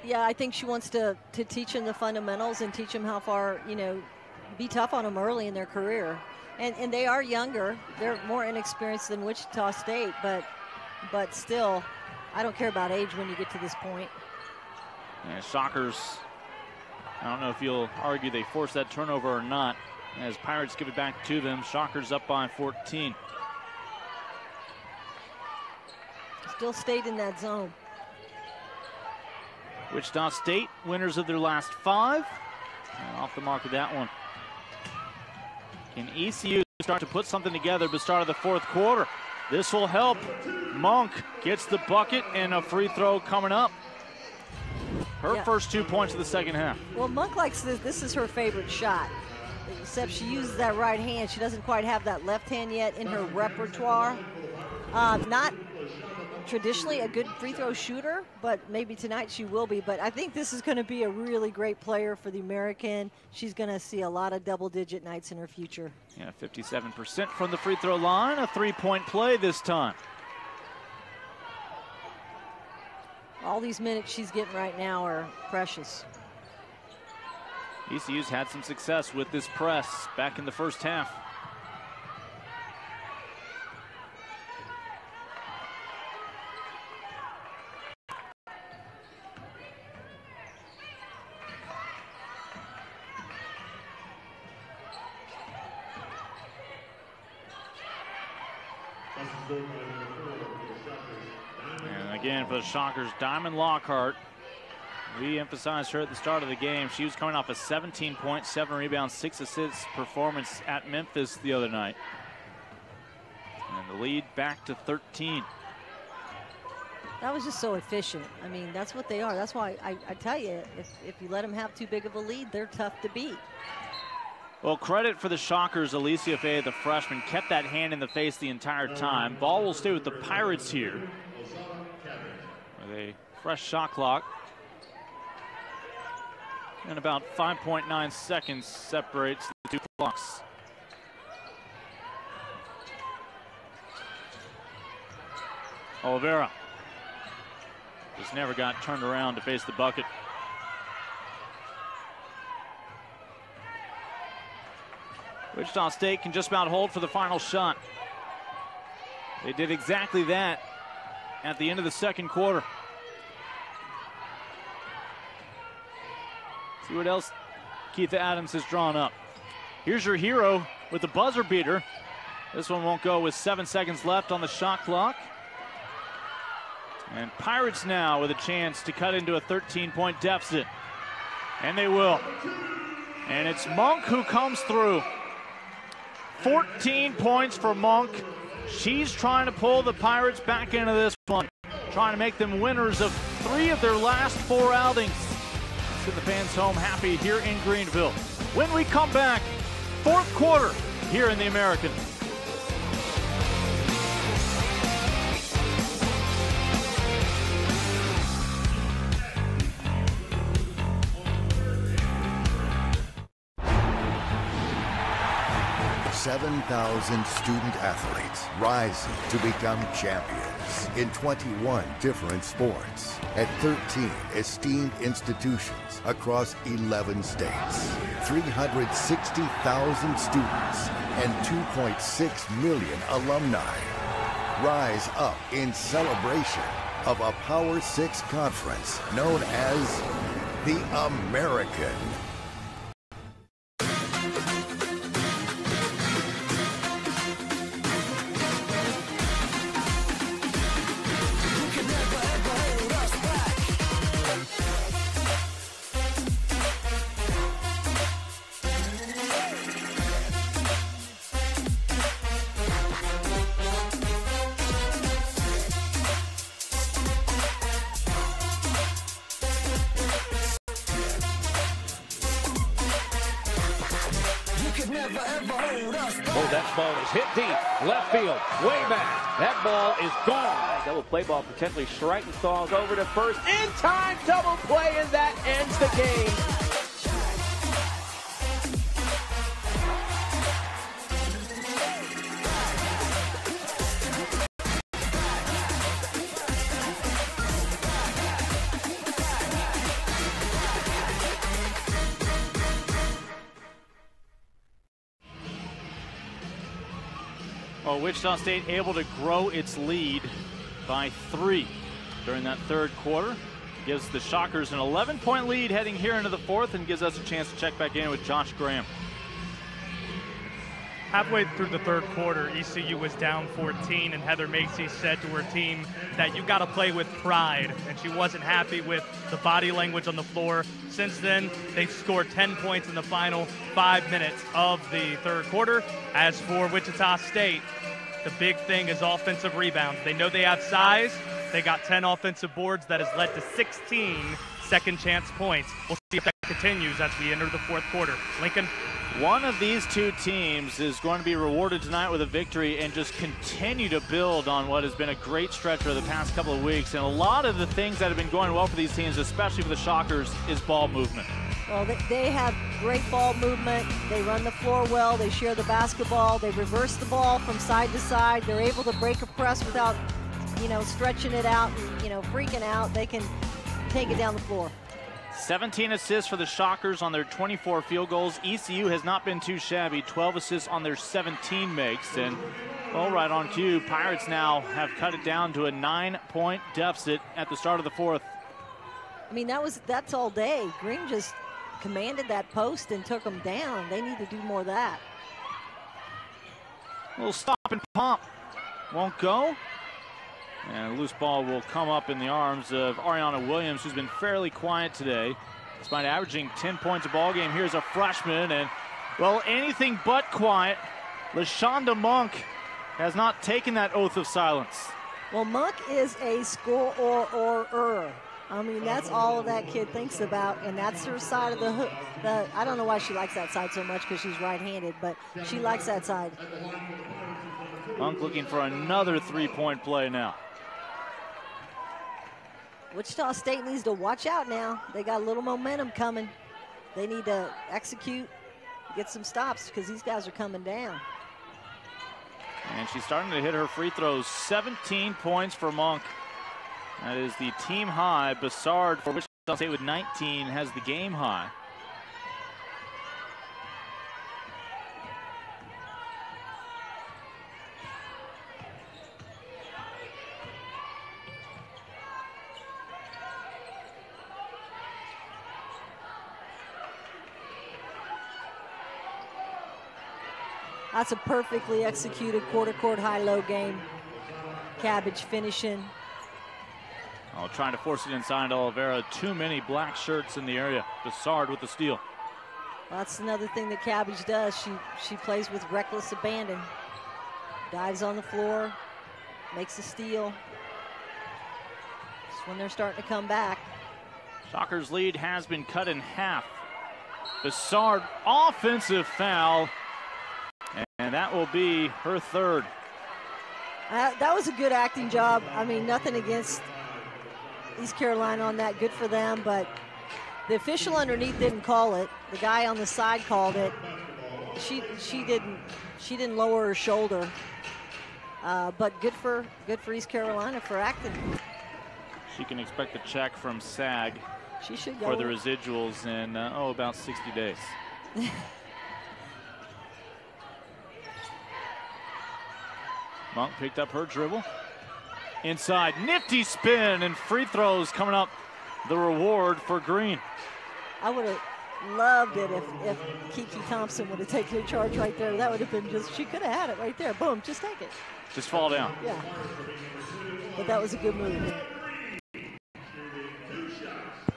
Yeah, I think she wants to, to teach them the fundamentals and teach them how far, you know, be tough on them early in their career. And, and they are younger. They're more inexperienced than Wichita State, but but still, I don't care about age when you get to this point. Yeah, Shockers, I don't know if you'll argue they forced that turnover or not. As Pirates give it back to them, Shockers up by 14. Still stayed in that zone. Wichita State, winners of their last five. And off the mark of that one. Can ECU start to put something together the start of the fourth quarter? This will help. Monk gets the bucket and a free throw coming up. Her yeah. first two points of the second half. Well, Monk likes this. This is her favorite shot. Except she uses that right hand. She doesn't quite have that left hand yet in her repertoire. Uh, not traditionally a good free throw shooter, but maybe tonight she will be. But I think this is going to be a really great player for the American. She's going to see a lot of double digit nights in her future. Yeah, 57% from the free throw line, a three point play this time. All these minutes she's getting right now are precious. ECU's had some success with this press back in the first half. And again for the Shockers, Diamond Lockhart. We emphasized her at the start of the game. She was coming off a 17 point, seven rebounds, six assists performance at Memphis the other night. And the lead back to 13. That was just so efficient. I mean, that's what they are. That's why I, I tell you, if, if you let them have too big of a lead, they're tough to beat. Well, credit for the Shockers. Alicia Faye, the freshman, kept that hand in the face the entire time. Ball will stay with the Pirates here. With a fresh shot clock. And about 5.9 seconds separates the two clocks. Oliveira just never got turned around to face the bucket. Wichita State can just about hold for the final shot. They did exactly that at the end of the second quarter. See what else Keitha Adams has drawn up. Here's your hero with the buzzer beater. This one won't go with seven seconds left on the shot clock. And Pirates now with a chance to cut into a 13 point deficit. And they will. And it's Monk who comes through. 14 points for Monk. She's trying to pull the Pirates back into this one, trying to make them winners of three of their last four outings. Send the fans home happy here in Greenville. When we come back, fourth quarter here in the American. 7,000 student athletes rising to become champions in 21 different sports at 13 esteemed institutions across 11 states. 360,000 students and 2.6 million alumni rise up in celebration of a Power Six conference known as the American. Hit deep. Left field. Way back. That ball is gone. Double play ball potentially Streitenstall's over to first. In time. Double play, and that ends the game. Wichita State able to grow its lead by three during that third quarter. Gives the Shockers an 11 point lead heading here into the fourth and gives us a chance to check back in with Josh Graham. Halfway through the third quarter, ECU was down 14, and Heather Macy said to her team that you got to play with pride, and she wasn't happy with the body language on the floor. Since then, they've scored 10 points in the final five minutes of the third quarter. As for Wichita State, the big thing is offensive rebounds. They know they have size. They got 10 offensive boards that has led to 16 second chance points. We'll see if that continues as we enter the fourth quarter. Lincoln? One of these two teams is going to be rewarded tonight with a victory and just continue to build on what has been a great stretch for the past couple of weeks. And a lot of the things that have been going well for these teams, especially for the Shockers, is ball movement. Well, they, they have great ball movement. They run the floor well. They share the basketball. They reverse the ball from side to side. They're able to break a press without, you know, stretching it out and, you know, freaking out. They can take it down the floor. 17 assists for the Shockers on their 24 field goals. ECU has not been too shabby. 12 assists on their 17 makes. And, well, right on cue, Pirates now have cut it down to a nine-point deficit at the start of the fourth. I mean, that was that's all day. Green just commanded that post and took them down. They need to do more of that. A little stop and pump. Won't go. And a loose ball will come up in the arms of Ariana Williams, who's been fairly quiet today. Despite averaging 10 points a ball game, here's a freshman, and, well, anything but quiet. LaShonda Monk has not taken that oath of silence. Well, Monk is a score or or er. I mean, that's all that kid thinks about, and that's her side of the hook. The, I don't know why she likes that side so much because she's right-handed, but she likes that side. Monk looking for another three-point play now. Wichita State needs to watch out now. They got a little momentum coming. They need to execute, get some stops because these guys are coming down. And she's starting to hit her free throws. 17 points for Monk. That is the team high. Bessard for Wichita State with 19 has the game high. That's a perfectly executed quarter court high-low game. Cabbage finishing. Oh, trying to force it inside Oliveira. Too many black shirts in the area. Bessard with the steal. Well, that's another thing that Cabbage does. She she plays with reckless abandon. Dives on the floor, makes a steal. Just when they're starting to come back. Shockers lead has been cut in half. Bessard offensive foul. And that will be her third. Uh, that was a good acting job. I mean, nothing against East Carolina on that. Good for them, but the official underneath didn't call it. The guy on the side called it. She she didn't she didn't lower her shoulder. Uh, but good for good for East Carolina for acting. She can expect a check from SAG she should for the residuals in uh, oh about 60 days. Monk picked up her dribble. Inside, nifty spin and free throws coming up. The reward for Green. I would have loved it if, if Kiki Thompson would have taken a charge right there. That would have been just, she could have had it right there. Boom, just take it. Just fall down. Yeah. But that was a good move.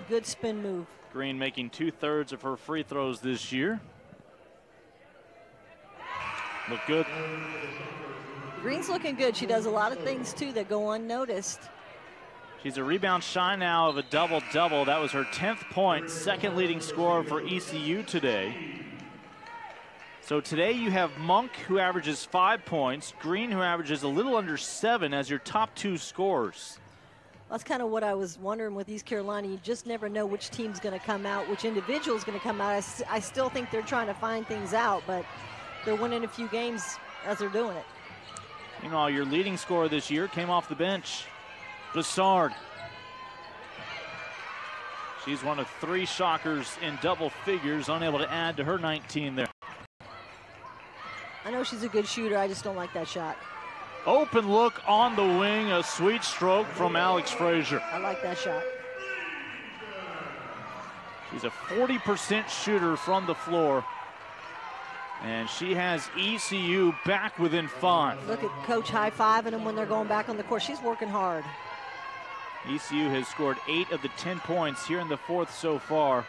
Good spin move. Green making two thirds of her free throws this year. Look good. Green's looking good. She does a lot of things too that go unnoticed. She's a rebound shy now of a double double. That was her 10th point, second leading scorer for ECU today. So today you have Monk, who averages five points, Green, who averages a little under seven, as your top two scorers. That's kind of what I was wondering with East Carolina. You just never know which team's going to come out, which individual's going to come out. I, I still think they're trying to find things out, but they're winning a few games as they're doing it. Meanwhile, your leading scorer this year came off the bench, Bessard. She's one of three shockers in double figures, unable to add to her 19 there. I know she's a good shooter. I just don't like that shot. Open look on the wing, a sweet stroke from Alex Frazier. I like that shot. She's a 40% shooter from the floor. And she has ECU back within five. Look at Coach high-fiving them when they're going back on the court. She's working hard. ECU has scored eight of the 10 points here in the fourth so far.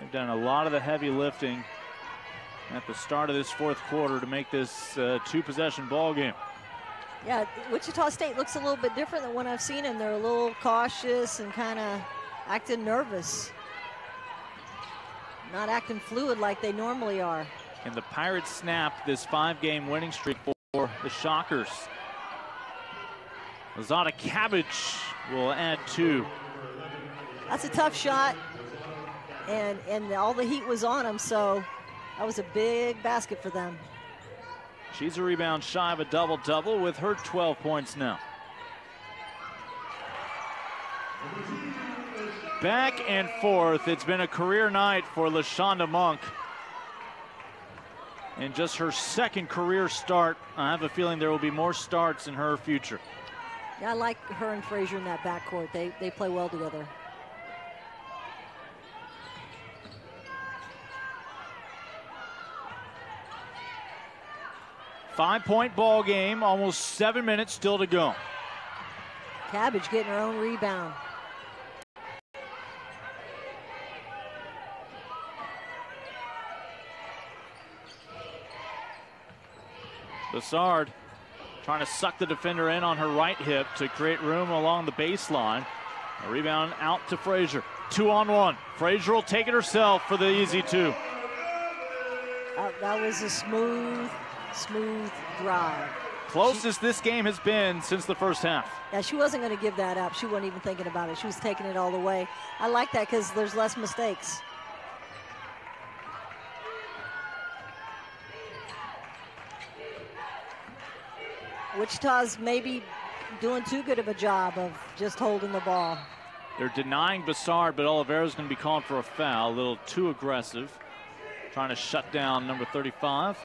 They've done a lot of the heavy lifting at the start of this fourth quarter to make this uh, two-possession ball game. Yeah, Wichita State looks a little bit different than what I've seen, and they're a little cautious and kind of acting nervous. Not acting fluid like they normally are. Can the Pirates snap this five-game winning streak for the Shockers? Lozada Cabbage will add two. That's a tough shot, and, and all the heat was on him, so that was a big basket for them. She's a rebound shy of a double-double with her 12 points now. Back and forth. It's been a career night for LaShonda Monk. In just her second career start, I have a feeling there will be more starts in her future. Yeah, I like her and Frazier in that backcourt. They, they play well together. Five point ball game, almost seven minutes still to go. Cabbage getting her own rebound. Bessard trying to suck the defender in on her right hip to create room along the baseline. A rebound out to Frazier. Two on one. Frazier will take it herself for the easy two. Uh, that was a smooth, smooth drive. Closest she, this game has been since the first half. Yeah, she wasn't going to give that up. She wasn't even thinking about it. She was taking it all the way. I like that because there's less mistakes. Wichita's maybe doing too good of a job of just holding the ball. They're denying Bessard, but Oliveira's going to be called for a foul. A little too aggressive. Trying to shut down number 35.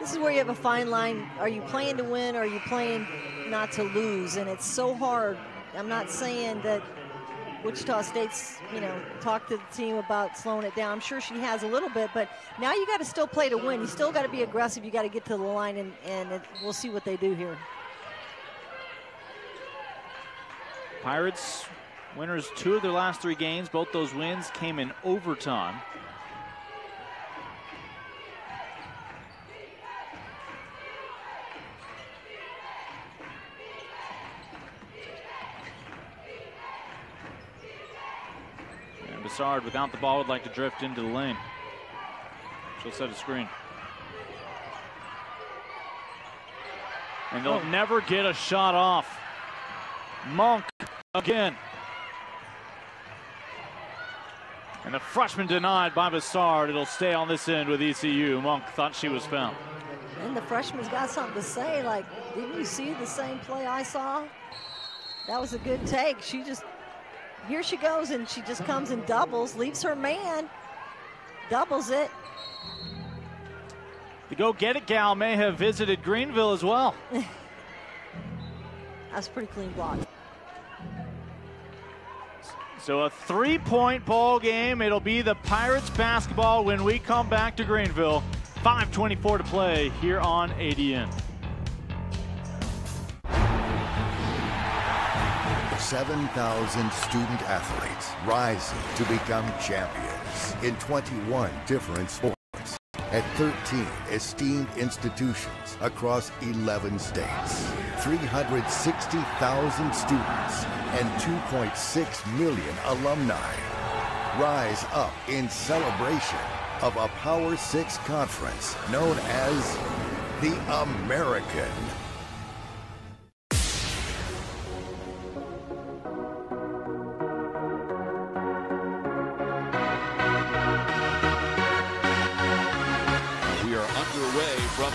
This is where you have a fine line. Are you playing to win or are you playing not to lose? And it's so hard. I'm not saying that Wichita State's, you know, talked to the team about slowing it down. I'm sure she has a little bit, but now you got to still play to win. You still got to be aggressive. You got to get to the line, and, and it, we'll see what they do here. Pirates winners two of their last three games. Both those wins came in overtime. And Bessard, without the ball, would like to drift into the lane. She'll set a screen. And they'll Oh. never get a shot off. Monk again. And the freshman denied by Bessard. It'll stay on this end with ECU. Monk thought she was fouled. And the freshman's got something to say, like, didn't you see the same play I saw? That was a good take. She just, here she goes, and she just comes and doubles, leaves her man, doubles it. The go get it gal may have visited Greenville as well. That's a pretty clean block. So a three-point ball game. It'll be the Pirates basketball when we come back to Greenville. 5:24 to play here on ADN. 7,000 student athletes rising to become champions in 21 different sports at 13 esteemed institutions across 11 states. 360,000 students and 2.6 million alumni rise up in celebration of a Power Six conference known as the American.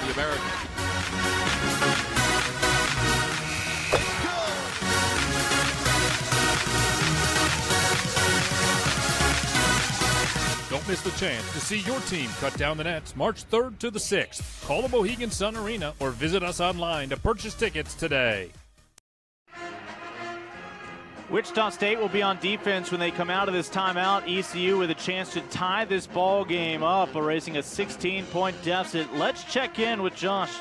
The American. Don't miss the chance to see your team cut down the nets March 3rd to the 6th. Call the Mohegan Sun Arena or visit us online to purchase tickets today. Wichita State will be on defense when they come out of this timeout. ECU with a chance to tie this ball game up, erasing a 16-point deficit. Let's check in with Josh.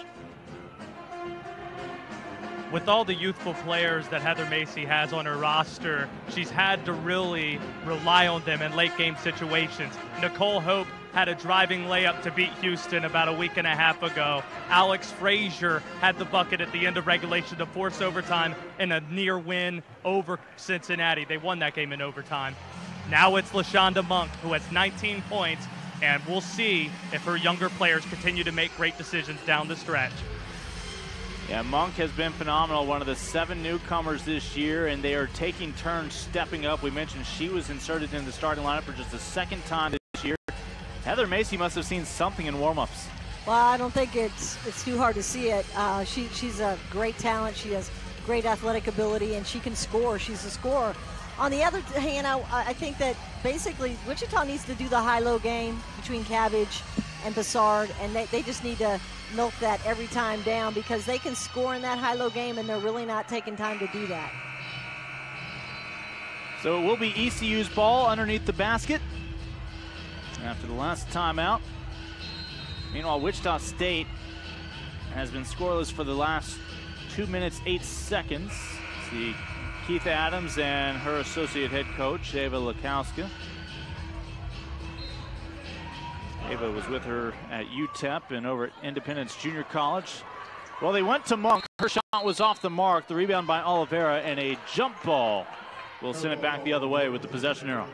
with all the youthful players that Heather Macy has on her roster, she's had to really rely on them in late game situations. Nicole Hope had a driving layup to beat Houston about a week and a half ago. Alex Frazier had the bucket at the end of regulation to force overtime in a near win over Cincinnati. They won that game in overtime. Now it's LaShonda Monk, who has 19 points, and we'll see if her younger players continue to make great decisions down the stretch. Yeah, Monk has been phenomenal, one of the seven newcomers this year, and they are taking turns stepping up. We mentioned she was inserted in the starting lineup for just the second time this year. Heather Macy must have seen something in warmups. Well, I don't think it's it's too hard to see it. Uh, she she's a great talent. She has great athletic ability, and she can score. She's a scorer. On the other hand, I, I think that basically Wichita needs to do the high-low game between Cabbage and Bessard, and they, they just need to milk that every time down because they can score in that high-low game, and they're really not taking time to do that. So it will be ECU's ball underneath the basket after the last timeout. Meanwhile, Wichita State has been scoreless for the last two minutes, eight seconds. See Keitha Adams and her associate head coach, Ava Laskowska. Ava was with her at UTEP and over at Independence Junior College. Well, they went to Monk. Her shot was off the mark. The rebound by Oliveira and a jump ball will send it back the other way with the possession arrow.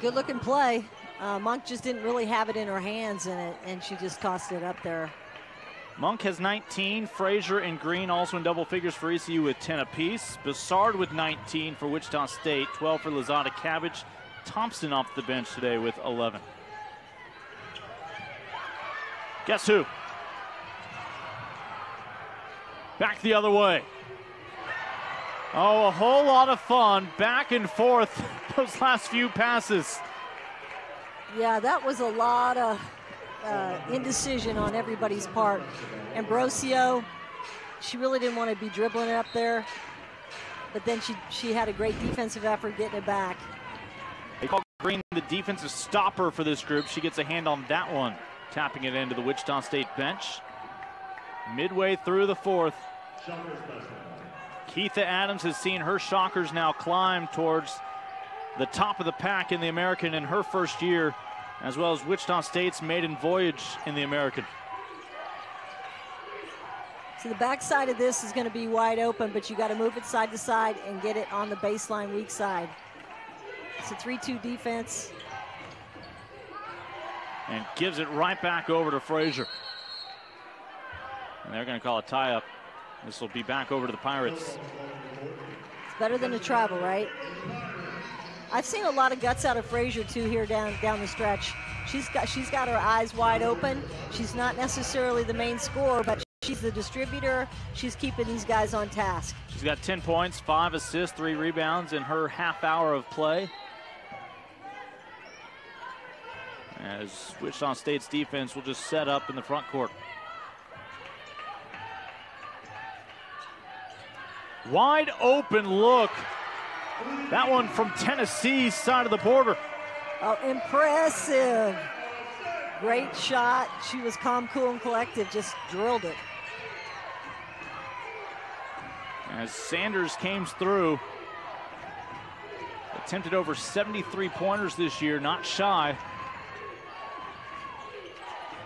Good looking play. Uh, Monk just didn't really have it in her hands, and, it, and she just tossed it up there. Monk has 19. Frazier and Green also in double figures for ECU with 10 apiece. Bessard with 19 for Wichita State. 12 for Lozada Cabbage. Thompson off the bench today with 11. Guess who? Back the other way. Oh, a whole lot of fun back and forth those last few passes. Yeah, that was a lot of uh, indecision on everybody's part. Ambrosio, she really didn't want to be dribbling up there, but then she she had a great defensive effort getting it back. They call Green the defensive stopper for this group. She gets a hand on that one, tapping it into the Wichita State bench. Midway through the fourth. Keitha Adams has seen her Shockers now climb towards the top of the pack in the American in her first year, as well as Wichita State's maiden voyage in the American. So the backside of this is going to be wide open, but you got to move it side to side and get it on the baseline weak side. It's a 3-2 defense. And gives it right back over to Frazier. And they're going to call a tie-up. This will be back over to the Pirates. It's better than a travel, right? I've seen a lot of guts out of Frazier too here down down the stretch. She's got she's got her eyes wide open. She's not necessarily the main scorer, but she's the distributor. She's keeping these guys on task. She's got 10 points, five assists, three rebounds in her half hour of play. As Wichita State's defense will just set up in the front court. Wide open look. That one from Tennessee's side of the border. Oh, impressive. Great shot. She was calm, cool, and collected, just drilled it. As Sanders came through, attempted over 73 pointers this year, not shy.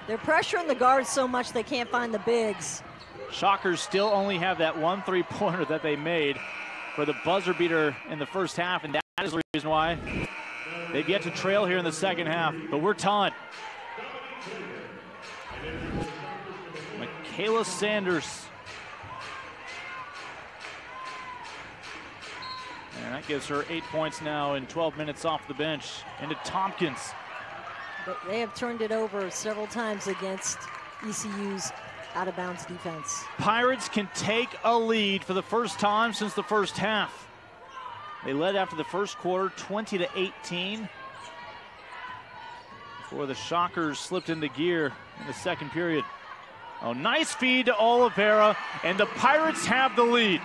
They're pressuring the guards so much they can't find the bigs. Shockers still only have that one three pointer that they made for the buzzer beater in the first half, and that is the reason why they've yet to trail here in the second half. But we're taunted. Michaela Sanders. And that gives her eight points now in 12 minutes off the bench into Tompkins. But they have turned it over several times against ECU's out of bounds defense. Pirates can take a lead for the first time since the first half. They led after the first quarter 20 to 18 before the Shockers slipped into gear in the second period. Oh, nice feed to Oliveira, and the Pirates have the lead.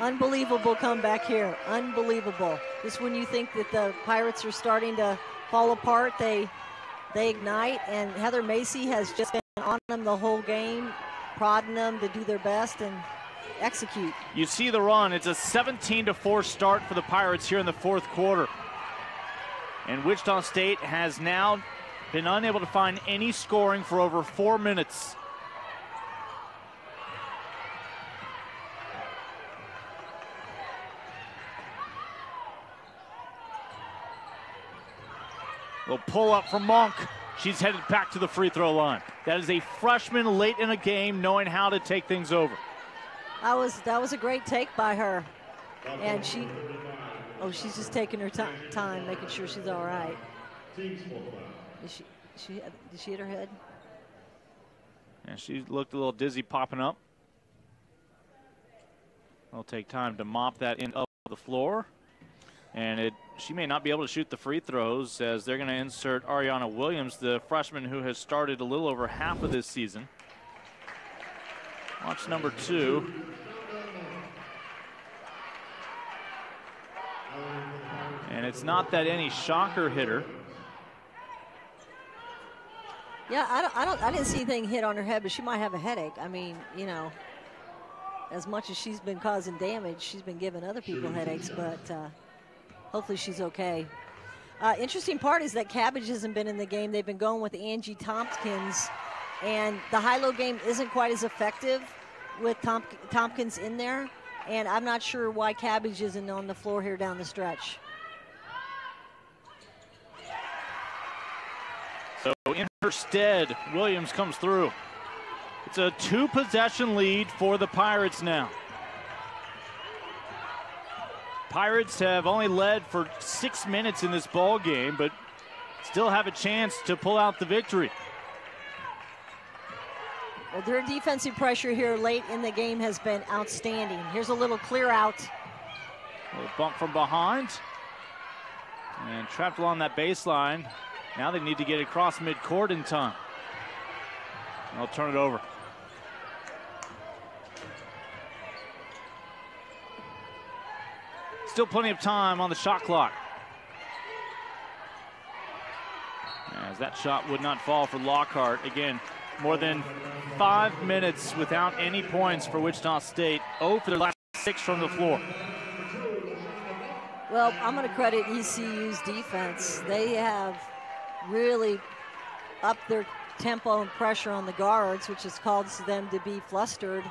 Unbelievable comeback here. Unbelievable. Just when you think that the Pirates are starting to fall apart, they they ignite, and Heather Macy has just been on them the whole game, prodding them to do their best and execute. You see the run. It's a 17 to 4 start for the Pirates here in the fourth quarter. And Wichita State has now been unable to find any scoring for over four minutes. Little pull up from Monk. She's headed back to the free throw line. That is a freshman late in a game knowing how to take things over. That was that was a great take by her. And she Oh, she's just taking her time, making sure she's all right. Did she, she, did she hit her head? And she looked a little dizzy popping up. It'll take time to mop that in up the floor. And it she may not be able to shoot the free throws as they're going to insert Ariana Williams, the freshman who has started a little over half of this season. Watch number two. And it's not that any shocker hitter. Yeah, I don't, I don't, I didn't see anything hit on her head, but she might have a headache. I mean, you know, as much as she's been causing damage, she's been giving other people headaches, but uh, hopefully she's okay. Uh, interesting part is that Cabbage hasn't been in the game. They've been going with Angie Tompkins, and the high-low game isn't quite as effective with Tomp Tompkins in there. And I'm not sure why Cabbage isn't on the floor here down the stretch. So in her stead, Williams comes through. It's a two-possession lead for the Pirates now. Pirates have only led for six minutes in this ball game, but still have a chance to pull out the victory. Well, their defensive pressure here late in the game has been outstanding. Here's a little clear out. A little bump from behind. And trapped along that baseline. Now they need to get across midcourt in time. I'll turn it over. Still plenty of time on the shot clock. As that shot would not fall for Lockhart. Again, more than five minutes without any points for Wichita State. 0 for their last six from the floor. Well, I'm going to credit ECU's defense. They have really upped their tempo and pressure on the guards, which has caused them to be flustered.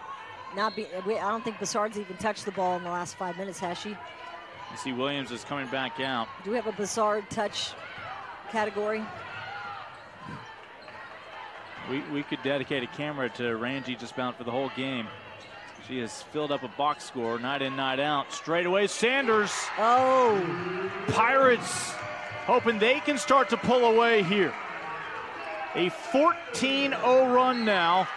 Not be, I don't think Bessard's even touched the ball in the last five minutes, has she? You see Williams is coming back out. Do we have a Bessard touch category? We, we could dedicate a camera to Rangie just about for the whole game. She has filled up a box score night in, night out. Straight away, Sanders. Oh. Pirates hoping they can start to pull away here. A 14 0 run now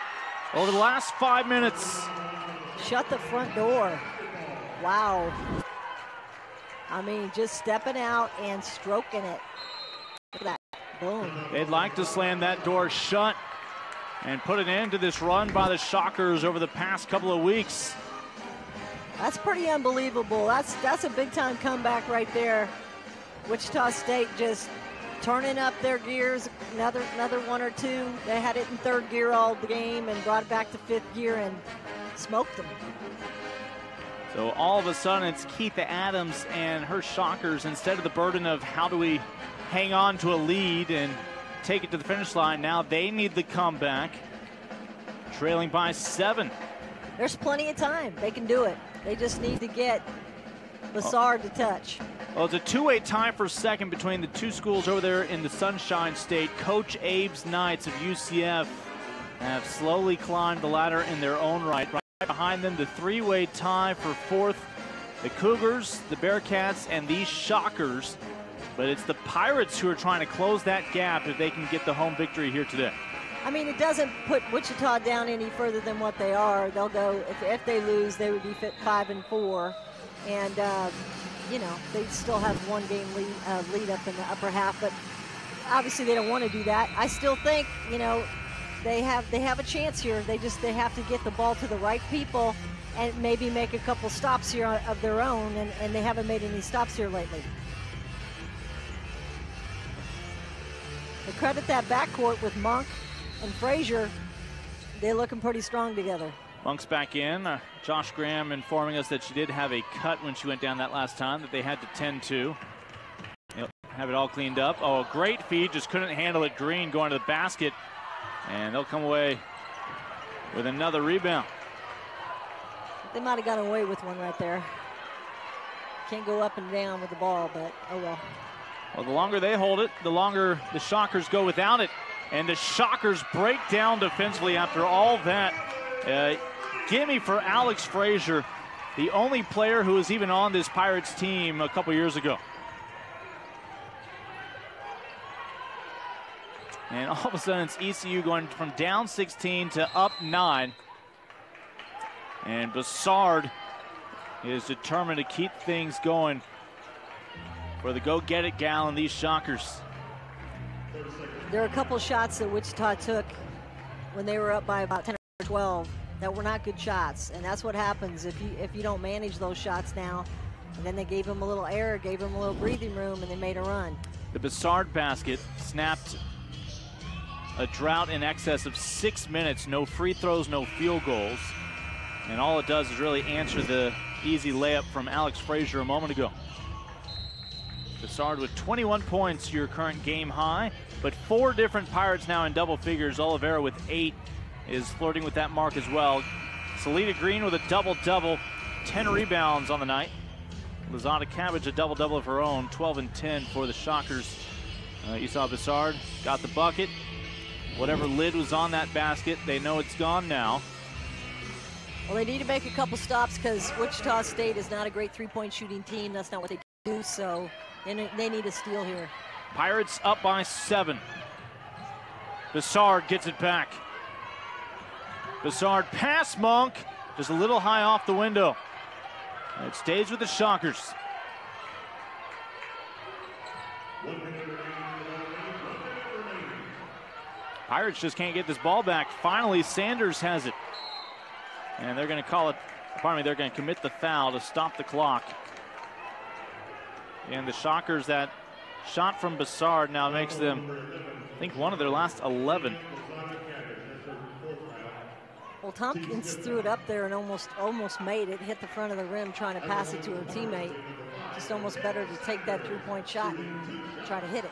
over the last five minutes. Shut the front door. Wow. I mean, just stepping out and stroking it. Look at that. Boom. They'd like to slam that door shut and put an end to this run by the Shockers over the past couple of weeks. That's pretty unbelievable. That's that's a big time comeback right there. Wichita State just turning up their gears, another another one or two. They had it in third gear all the game and brought it back to fifth gear and smoked them. So all of a sudden it's Keitha Adams and her Shockers instead of the burden of how do we hang on to a lead and take it to the finish line. Now they need the comeback, trailing by seven. There's plenty of time. They can do it. They just need to get Bessard oh. to touch. Well, it's a two-way tie for second between the two schools over there in the Sunshine State. Coach Abe's Knights of UCF have slowly climbed the ladder in their own right. Behind them, the three-way tie for fourth. The Cougars, the Bearcats, and these Shockers but it's the Pirates who are trying to close that gap if they can get the home victory here today. I mean, it doesn't put Wichita down any further than what they are. They'll go if, if they lose, they would be five and four, and uh, you know they still have one game lead, uh, lead up in the upper half. But obviously, they don't want to do that. I still think you know they have they have a chance here. They just they have to get the ball to the right people and maybe make a couple stops here of their own, and, and they haven't made any stops here lately. But credit that backcourt with Monk and Frazier. They're looking pretty strong together. Monk's back in. Uh, Josh Graham informing us that she did have a cut when she went down that last time that they had to tend to. Have it all cleaned up. Oh, great feed. Just couldn't handle it. Green going to the basket. And they'll come away with another rebound. They might have gotten away with one right there. Can't go up and down with the ball, but oh well. Well, the longer they hold it, the longer the Shockers go without it. And the Shockers break down defensively after all that. Uh, gimme for Alex Frazier, the only player who was even on this Pirates team a couple years ago. And all of a sudden, it's ECU going from down 16 to up 9. And Bessard is determined to keep things going for the go-get-it gal and these Shockers. There are a couple shots that Wichita took when they were up by about 10 or 12 that were not good shots, and that's what happens if you if you don't manage those shots now. And then they gave him a little air, gave him a little breathing room, and they made a run. The Bessard basket snapped a drought in excess of six minutes, no free throws, no field goals. And all it does is really answer the easy layup from Alex Frazier a moment ago. Bessard with 21 points, your current game high, but four different Pirates now in double figures. Oliveira with eight is flirting with that mark as well. Salida Green with a double-double, 10 rebounds on the night. Lozada Cabbage a double-double of her own, 12 and 10 for the Shockers. Uh, saw Bessard got the bucket. Whatever lid was on that basket, they know it's gone now. Well, they need to make a couple stops because Wichita State is not a great three-point shooting team. That's not what they do, so they, they need a steal here. Pirates up by seven. Bessard gets it back. Bessard pass Monk, just a little high off the window. It stays with the Shockers. Pirates just can't get this ball back. Finally, Sanders has it. And they're going to call it, pardon me, they're going to commit the foul to stop the clock. And the Shockers, that shot from Bessard now makes them, I think, one of their last 11. Well, Tompkins threw it up there and almost almost made it, hit the front of the rim trying to pass it to her teammate. Just almost better to take that three-point shot and try to hit it.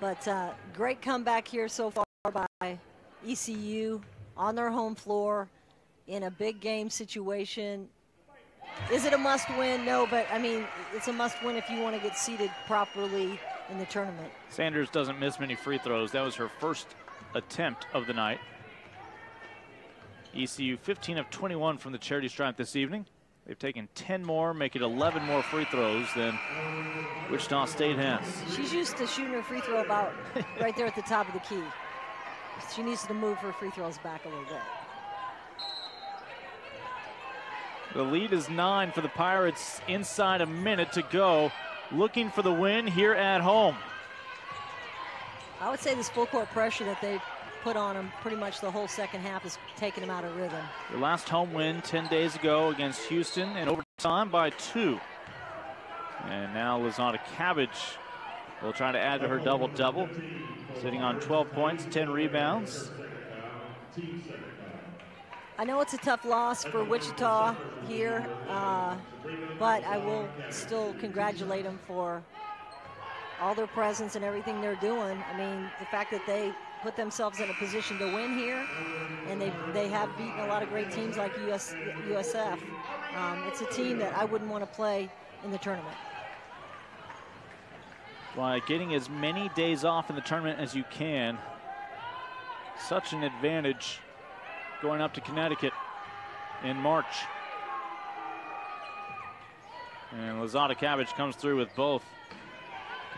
But uh, great comeback here so far by ECU on their home floor in a big game situation. Is it a must win? No, but I mean, it's a must win if you want to get seated properly in the tournament. Sanders doesn't miss many free throws. That was her first attempt of the night. ECU 15 of 21 from the charity stripe this evening. They've taken 10 more, make it 11 more free throws than Wichita State has. She's used to shooting her free throw about right there at the top of the key. She needs to move her free throws back a little bit. The lead is nine for the Pirates inside a minute to go. Looking for the win here at home. I would say this full court pressure that they put on them pretty much the whole second half is taking them out of rhythm. The last home win 10 days ago against Houston and overtime by two. And now Lozada Cabbage will try to add to her double-double. Sitting on 12 points, 10 rebounds. I know it's a tough loss for Wichita here, uh, but I will still congratulate them for all their presence and everything they're doing. I mean, the fact that they put themselves in a position to win here, and they they have beaten a lot of great teams like US, USF. Um, it's a team that I wouldn't want to play in the tournament. By getting as many days off in the tournament as you can, such an advantage going up to Connecticut in March. And Lozada Cabbage comes through with both.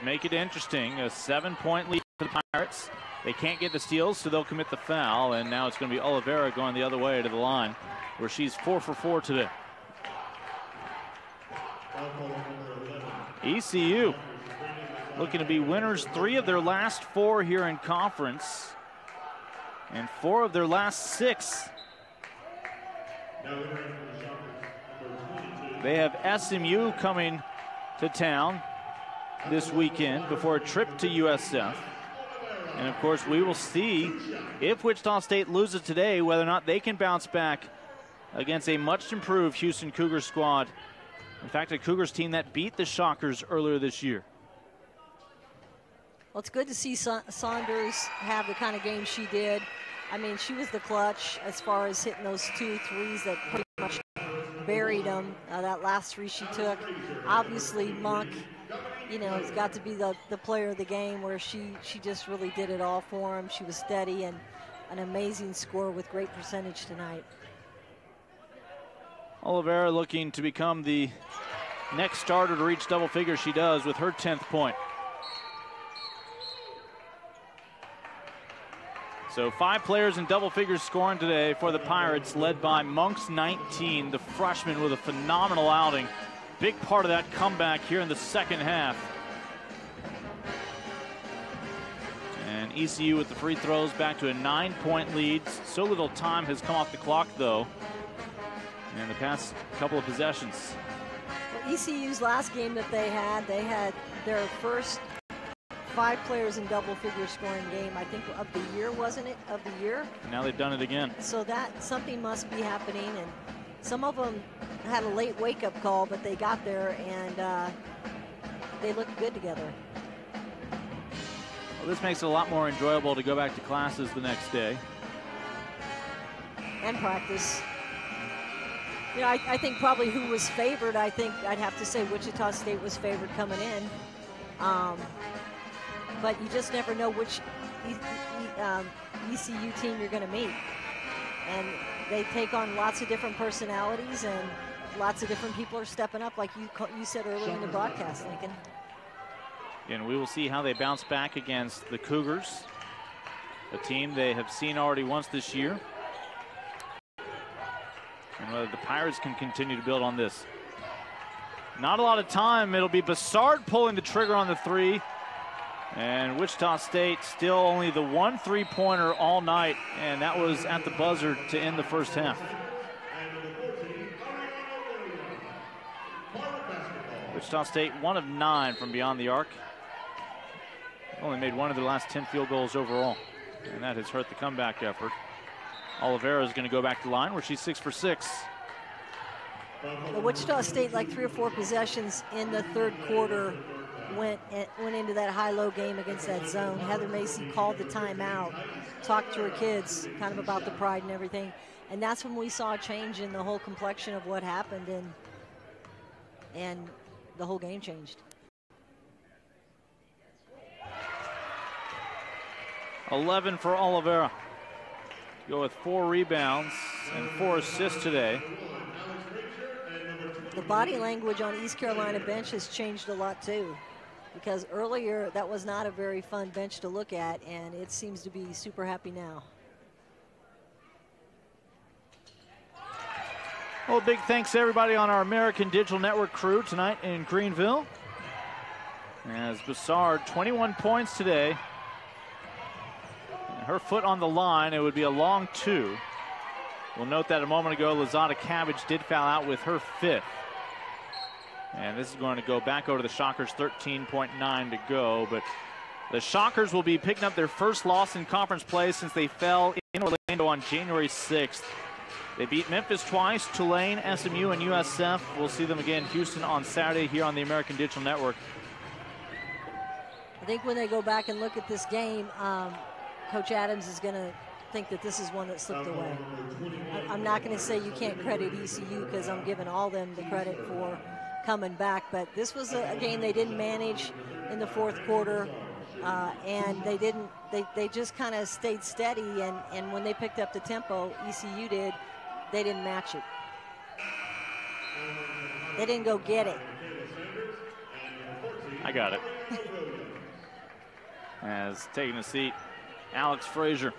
Make it interesting. A seven point lead for the Pirates. They can't get the steals, so they'll commit the foul. And now it's going to be Oliveira going the other way to the line, where she's four for four today. ECU looking to be winners three of their last four here in conference and four of their last six. They have SMU coming to town this weekend before a trip to USF. And of course, we will see if Wichita State loses today, whether or not they can bounce back against a much improved Houston Cougars squad. In fact, a Cougars team that beat the Shockers earlier this year. Well, it's good to see Sa Saunders have the kind of game she did. I mean, she was the clutch as far as hitting those two threes that pretty much buried them. Uh, that last three she took. Obviously, Monk, you know, has got to be the, the player of the game where she, she just really did it all for him. She was steady and an amazing score with great percentage tonight. Oliveira looking to become the next starter to reach double figures. She does with her 10th point. So five players in double figures scoring today for the Pirates, led by Monks 19, the freshman with a phenomenal outing. Big part of that comeback here in the second half. And ECU with the free throws back to a nine point lead. So little time has come off the clock though in the past couple of possessions. Well, ECU's last game that they had, they had their first five players in double figure scoring game, I think of the year, wasn't it? Of the year. Now they've done it again. So that something must be happening, and some of them had a late wake up call, but they got there and uh, they looked good together. Well, this makes it a lot more enjoyable to go back to classes the next day. And practice. You know, I, I think probably who was favored, I think I'd have to say Wichita State was favored coming in. Um, but you just never know which e e um, ECU team you're going to meet. And they take on lots of different personalities, and lots of different people are stepping up, like you you said earlier in the broadcast, Lincoln. And we will see how they bounce back against the Cougars, a team they have seen already once this year. And whether the Pirates can continue to build on this. Not a lot of time. It'll be Bessard pulling the trigger on the three. And Wichita State still only the one three-pointer all night, and that was at the buzzer to end the first half. Wichita State one of nine from beyond the arc. Only made one of their last 10 field goals overall, and that has hurt the comeback effort. Oliveira is going to go back to line where she's six for six. Wichita State, like three or four possessions in the third quarter, went eh, went into that high-low game against that zone. Heather Macy called the timeout, talked to her kids kind of about the pride and everything, and that's when we saw a change in the whole complexion of what happened, and and the whole game changed. Eleven for Oliveira. Go with four rebounds and four assists today. The body language on East Carolina bench has changed a lot too because earlier that was not a very fun bench to look at and it seems to be super happy now. Well, big thanks to everybody on our American Digital Network crew tonight in Greenville. As Bessard, 21 points today. Her foot on the line, it would be a long two. We'll note that a moment ago, Lozada Cabbage did foul out with her fifth. And this is going to go back over to the Shockers, 13.9 to go. But the Shockers will be picking up their first loss in conference play since they fell in Orlando on January 6th. They beat Memphis twice, Tulane, SMU, and USF. We'll see them again Houston on Saturday here on the American Digital Network. I think when they go back and look at this game, um, Coach Adams is going to think that this is one that slipped away. I'm not going to say you can't credit ECU because I'm giving all them the credit for coming back. But this was a, game they didn't manage in the fourth quarter. Uh, and they didn't they, they just kind of stayed steady and, and when they picked up the tempo ECU did they didn't match it they didn't go get it I got it as taking a seat Alex Frazier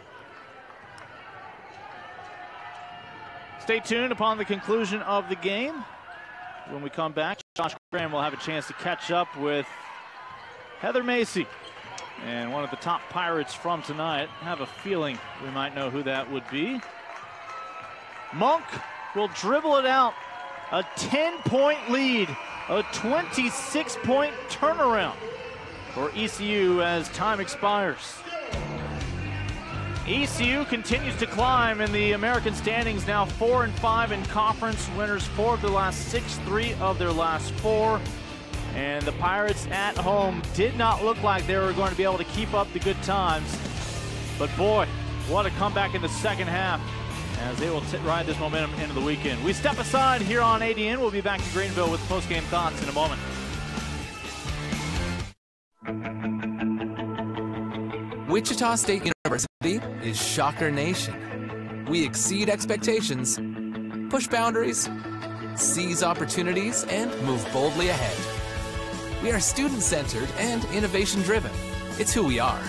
stay tuned upon the conclusion of the game when we come back, Josh Graham will have a chance to catch up with Heather Macy. And one of the top Pirates from tonight. Have a feeling we might know who that would be. Monk will dribble it out. A 10-point lead. A 26-point turnaround for ECU as time expires. ECU continues to climb in the American standings now four and five in conference winners four of their last six three of their last four and the Pirates at home did not look like they were going to be able to keep up the good times but boy what a comeback in the second half as they will ride this momentum into the weekend. We step aside here on ADN. We'll be back to Greenville with post-game thoughts in a moment. Wichita State is Shocker Nation. We exceed expectations, push boundaries, seize opportunities, and move boldly ahead. We are student centered and innovation driven. It's who we are.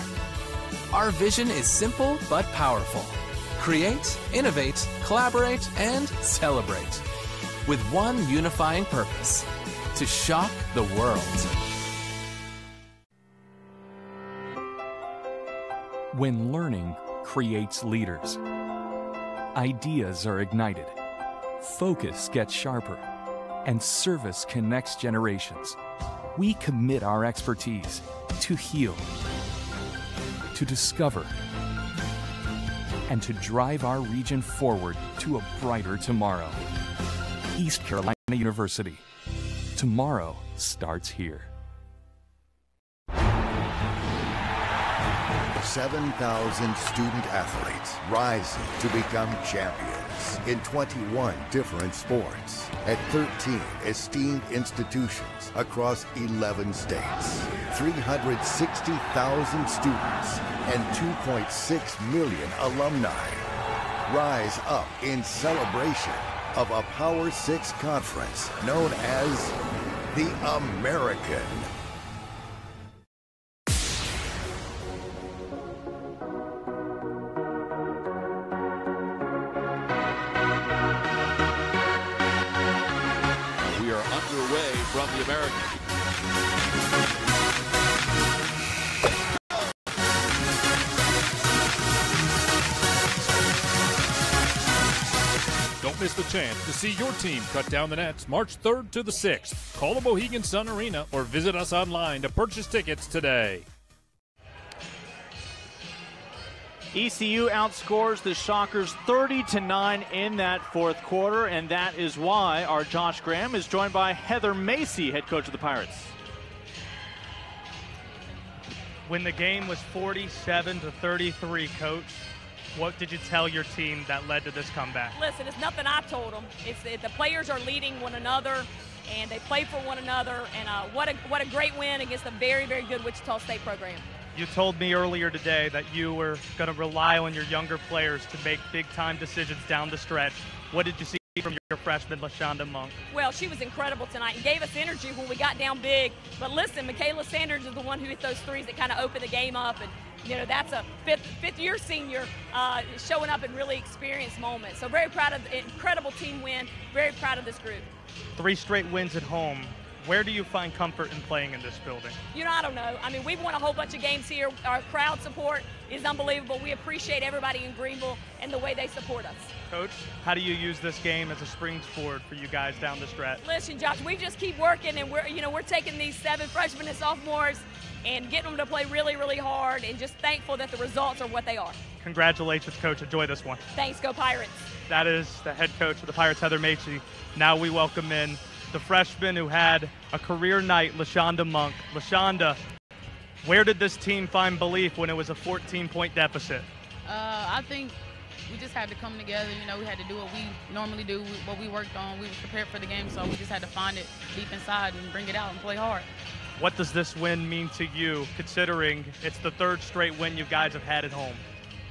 Our vision is simple but powerful create, innovate, collaborate, and celebrate. With one unifying purpose to shock the world. When learning creates leaders, ideas are ignited, focus gets sharper, and service connects generations. We commit our expertise to heal, to discover, and to drive our region forward to a brighter tomorrow. East Carolina University. Tomorrow starts here. 7,000 student athletes rising to become champions in 21 different sports at 13 esteemed institutions across 11 states. 360,000 students and 2.6 million alumni rise up in celebration of a Power Six conference known as the American. To see your team cut down the nets March 3rd to the 6th. Call the Mohegan Sun Arena or visit us online to purchase tickets today. ECU outscores the Shockers 30 to 9 in that fourth quarter, and that is why our Josh Graham is joined by Heather Macy, head coach of the Pirates. When the game was 47 to 33, coach, what did you tell your team that led to this comeback? Listen, it's nothing I told them. It's it, the players are leading one another, and they play for one another. And uh, what a what a great win against a very very good Wichita State program. You told me earlier today that you were going to rely on your younger players to make big time decisions down the stretch. What did you see from your freshman, LaShonda Monk? Well, she was incredible tonight and gave us energy when we got down big. But listen, Michaela Sanders is the one who hit those threes that kind of opened the game up. And, you know, that's a fifth, fifth year senior uh, showing up in really experienced moments. So very proud of the incredible team win. Very proud of this group. Three straight wins at home. Where do you find comfort in playing in this building? You know, I don't know. I mean, we've won a whole bunch of games here. Our crowd support is unbelievable. We appreciate everybody in Greenville and the way they support us. Coach, how do you use this game as a springboard for you guys down the stretch? Listen, Josh, we just keep working, and we're you know we're taking these seven freshmen and sophomores and getting them to play really, really hard, and just thankful that the results are what they are. Congratulations, Coach. Enjoy this one. Thanks, go Pirates. That is the head coach of the Pirates, Heather Macy. Now we welcome in the freshman who had a career night, LaShonda Monk. LaShonda, where did this team find belief when it was a 14-point deficit? Uh, I think we just had to come together. You know, we had to do what we normally do, what we worked on. We were prepared for the game, so we just had to find it deep inside and bring it out and play hard. What does this win mean to you, considering it's the third straight win you guys have had at home?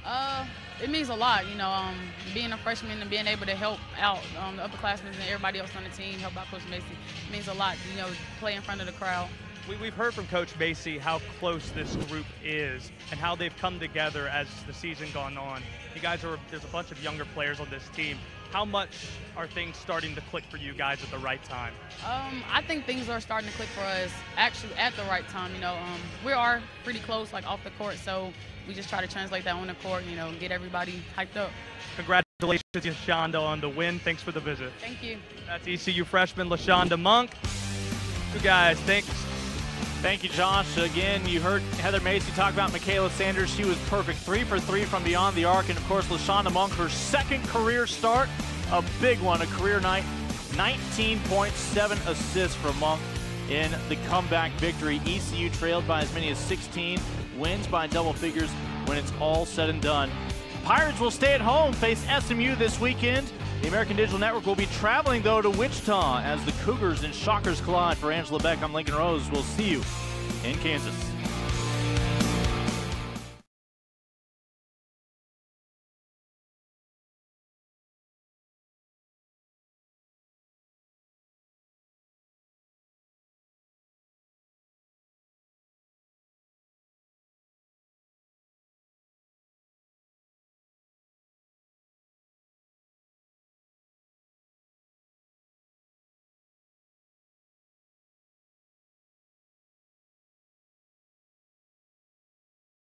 Uh, it means a lot, you know, um, being a freshman and being able to help out um, the upperclassmen and everybody else on the team, help out Coach Macy, means a lot, you know, play in front of the crowd. We, have heard from Coach Macy how close this group is and how they've come together as the season gone on. You guys are, there's a bunch of younger players on this team. How much are things starting to click for you guys at the right time? Um, I think things are starting to click for us actually at the right time. You know, um, we are pretty close, like off the court, so we just try to translate that on the court, you know, and get everybody hyped up. Congratulations, LaShonda, on the win. Thanks for the visit. Thank you. That's ECU freshman LaShonda Monk. You guys, thanks. Thank you, Josh. Again, you heard Heather Macy talk about Michaela Sanders. She was perfect. Three for three from beyond the arc. And, of course, LaShonda Monk, her second career start. A big one, a career night. 19.7 assists for Monk in the comeback victory. ECU trailed by as many as 16 wins by double figures when it's all said and done. Pirates will stay at home, face SMU this weekend. The American Digital Network will be traveling, though, to Wichita as the Cougars and Shockers collide. For Angela Beck, I'm Lincoln Rose. We'll see you in Kansas.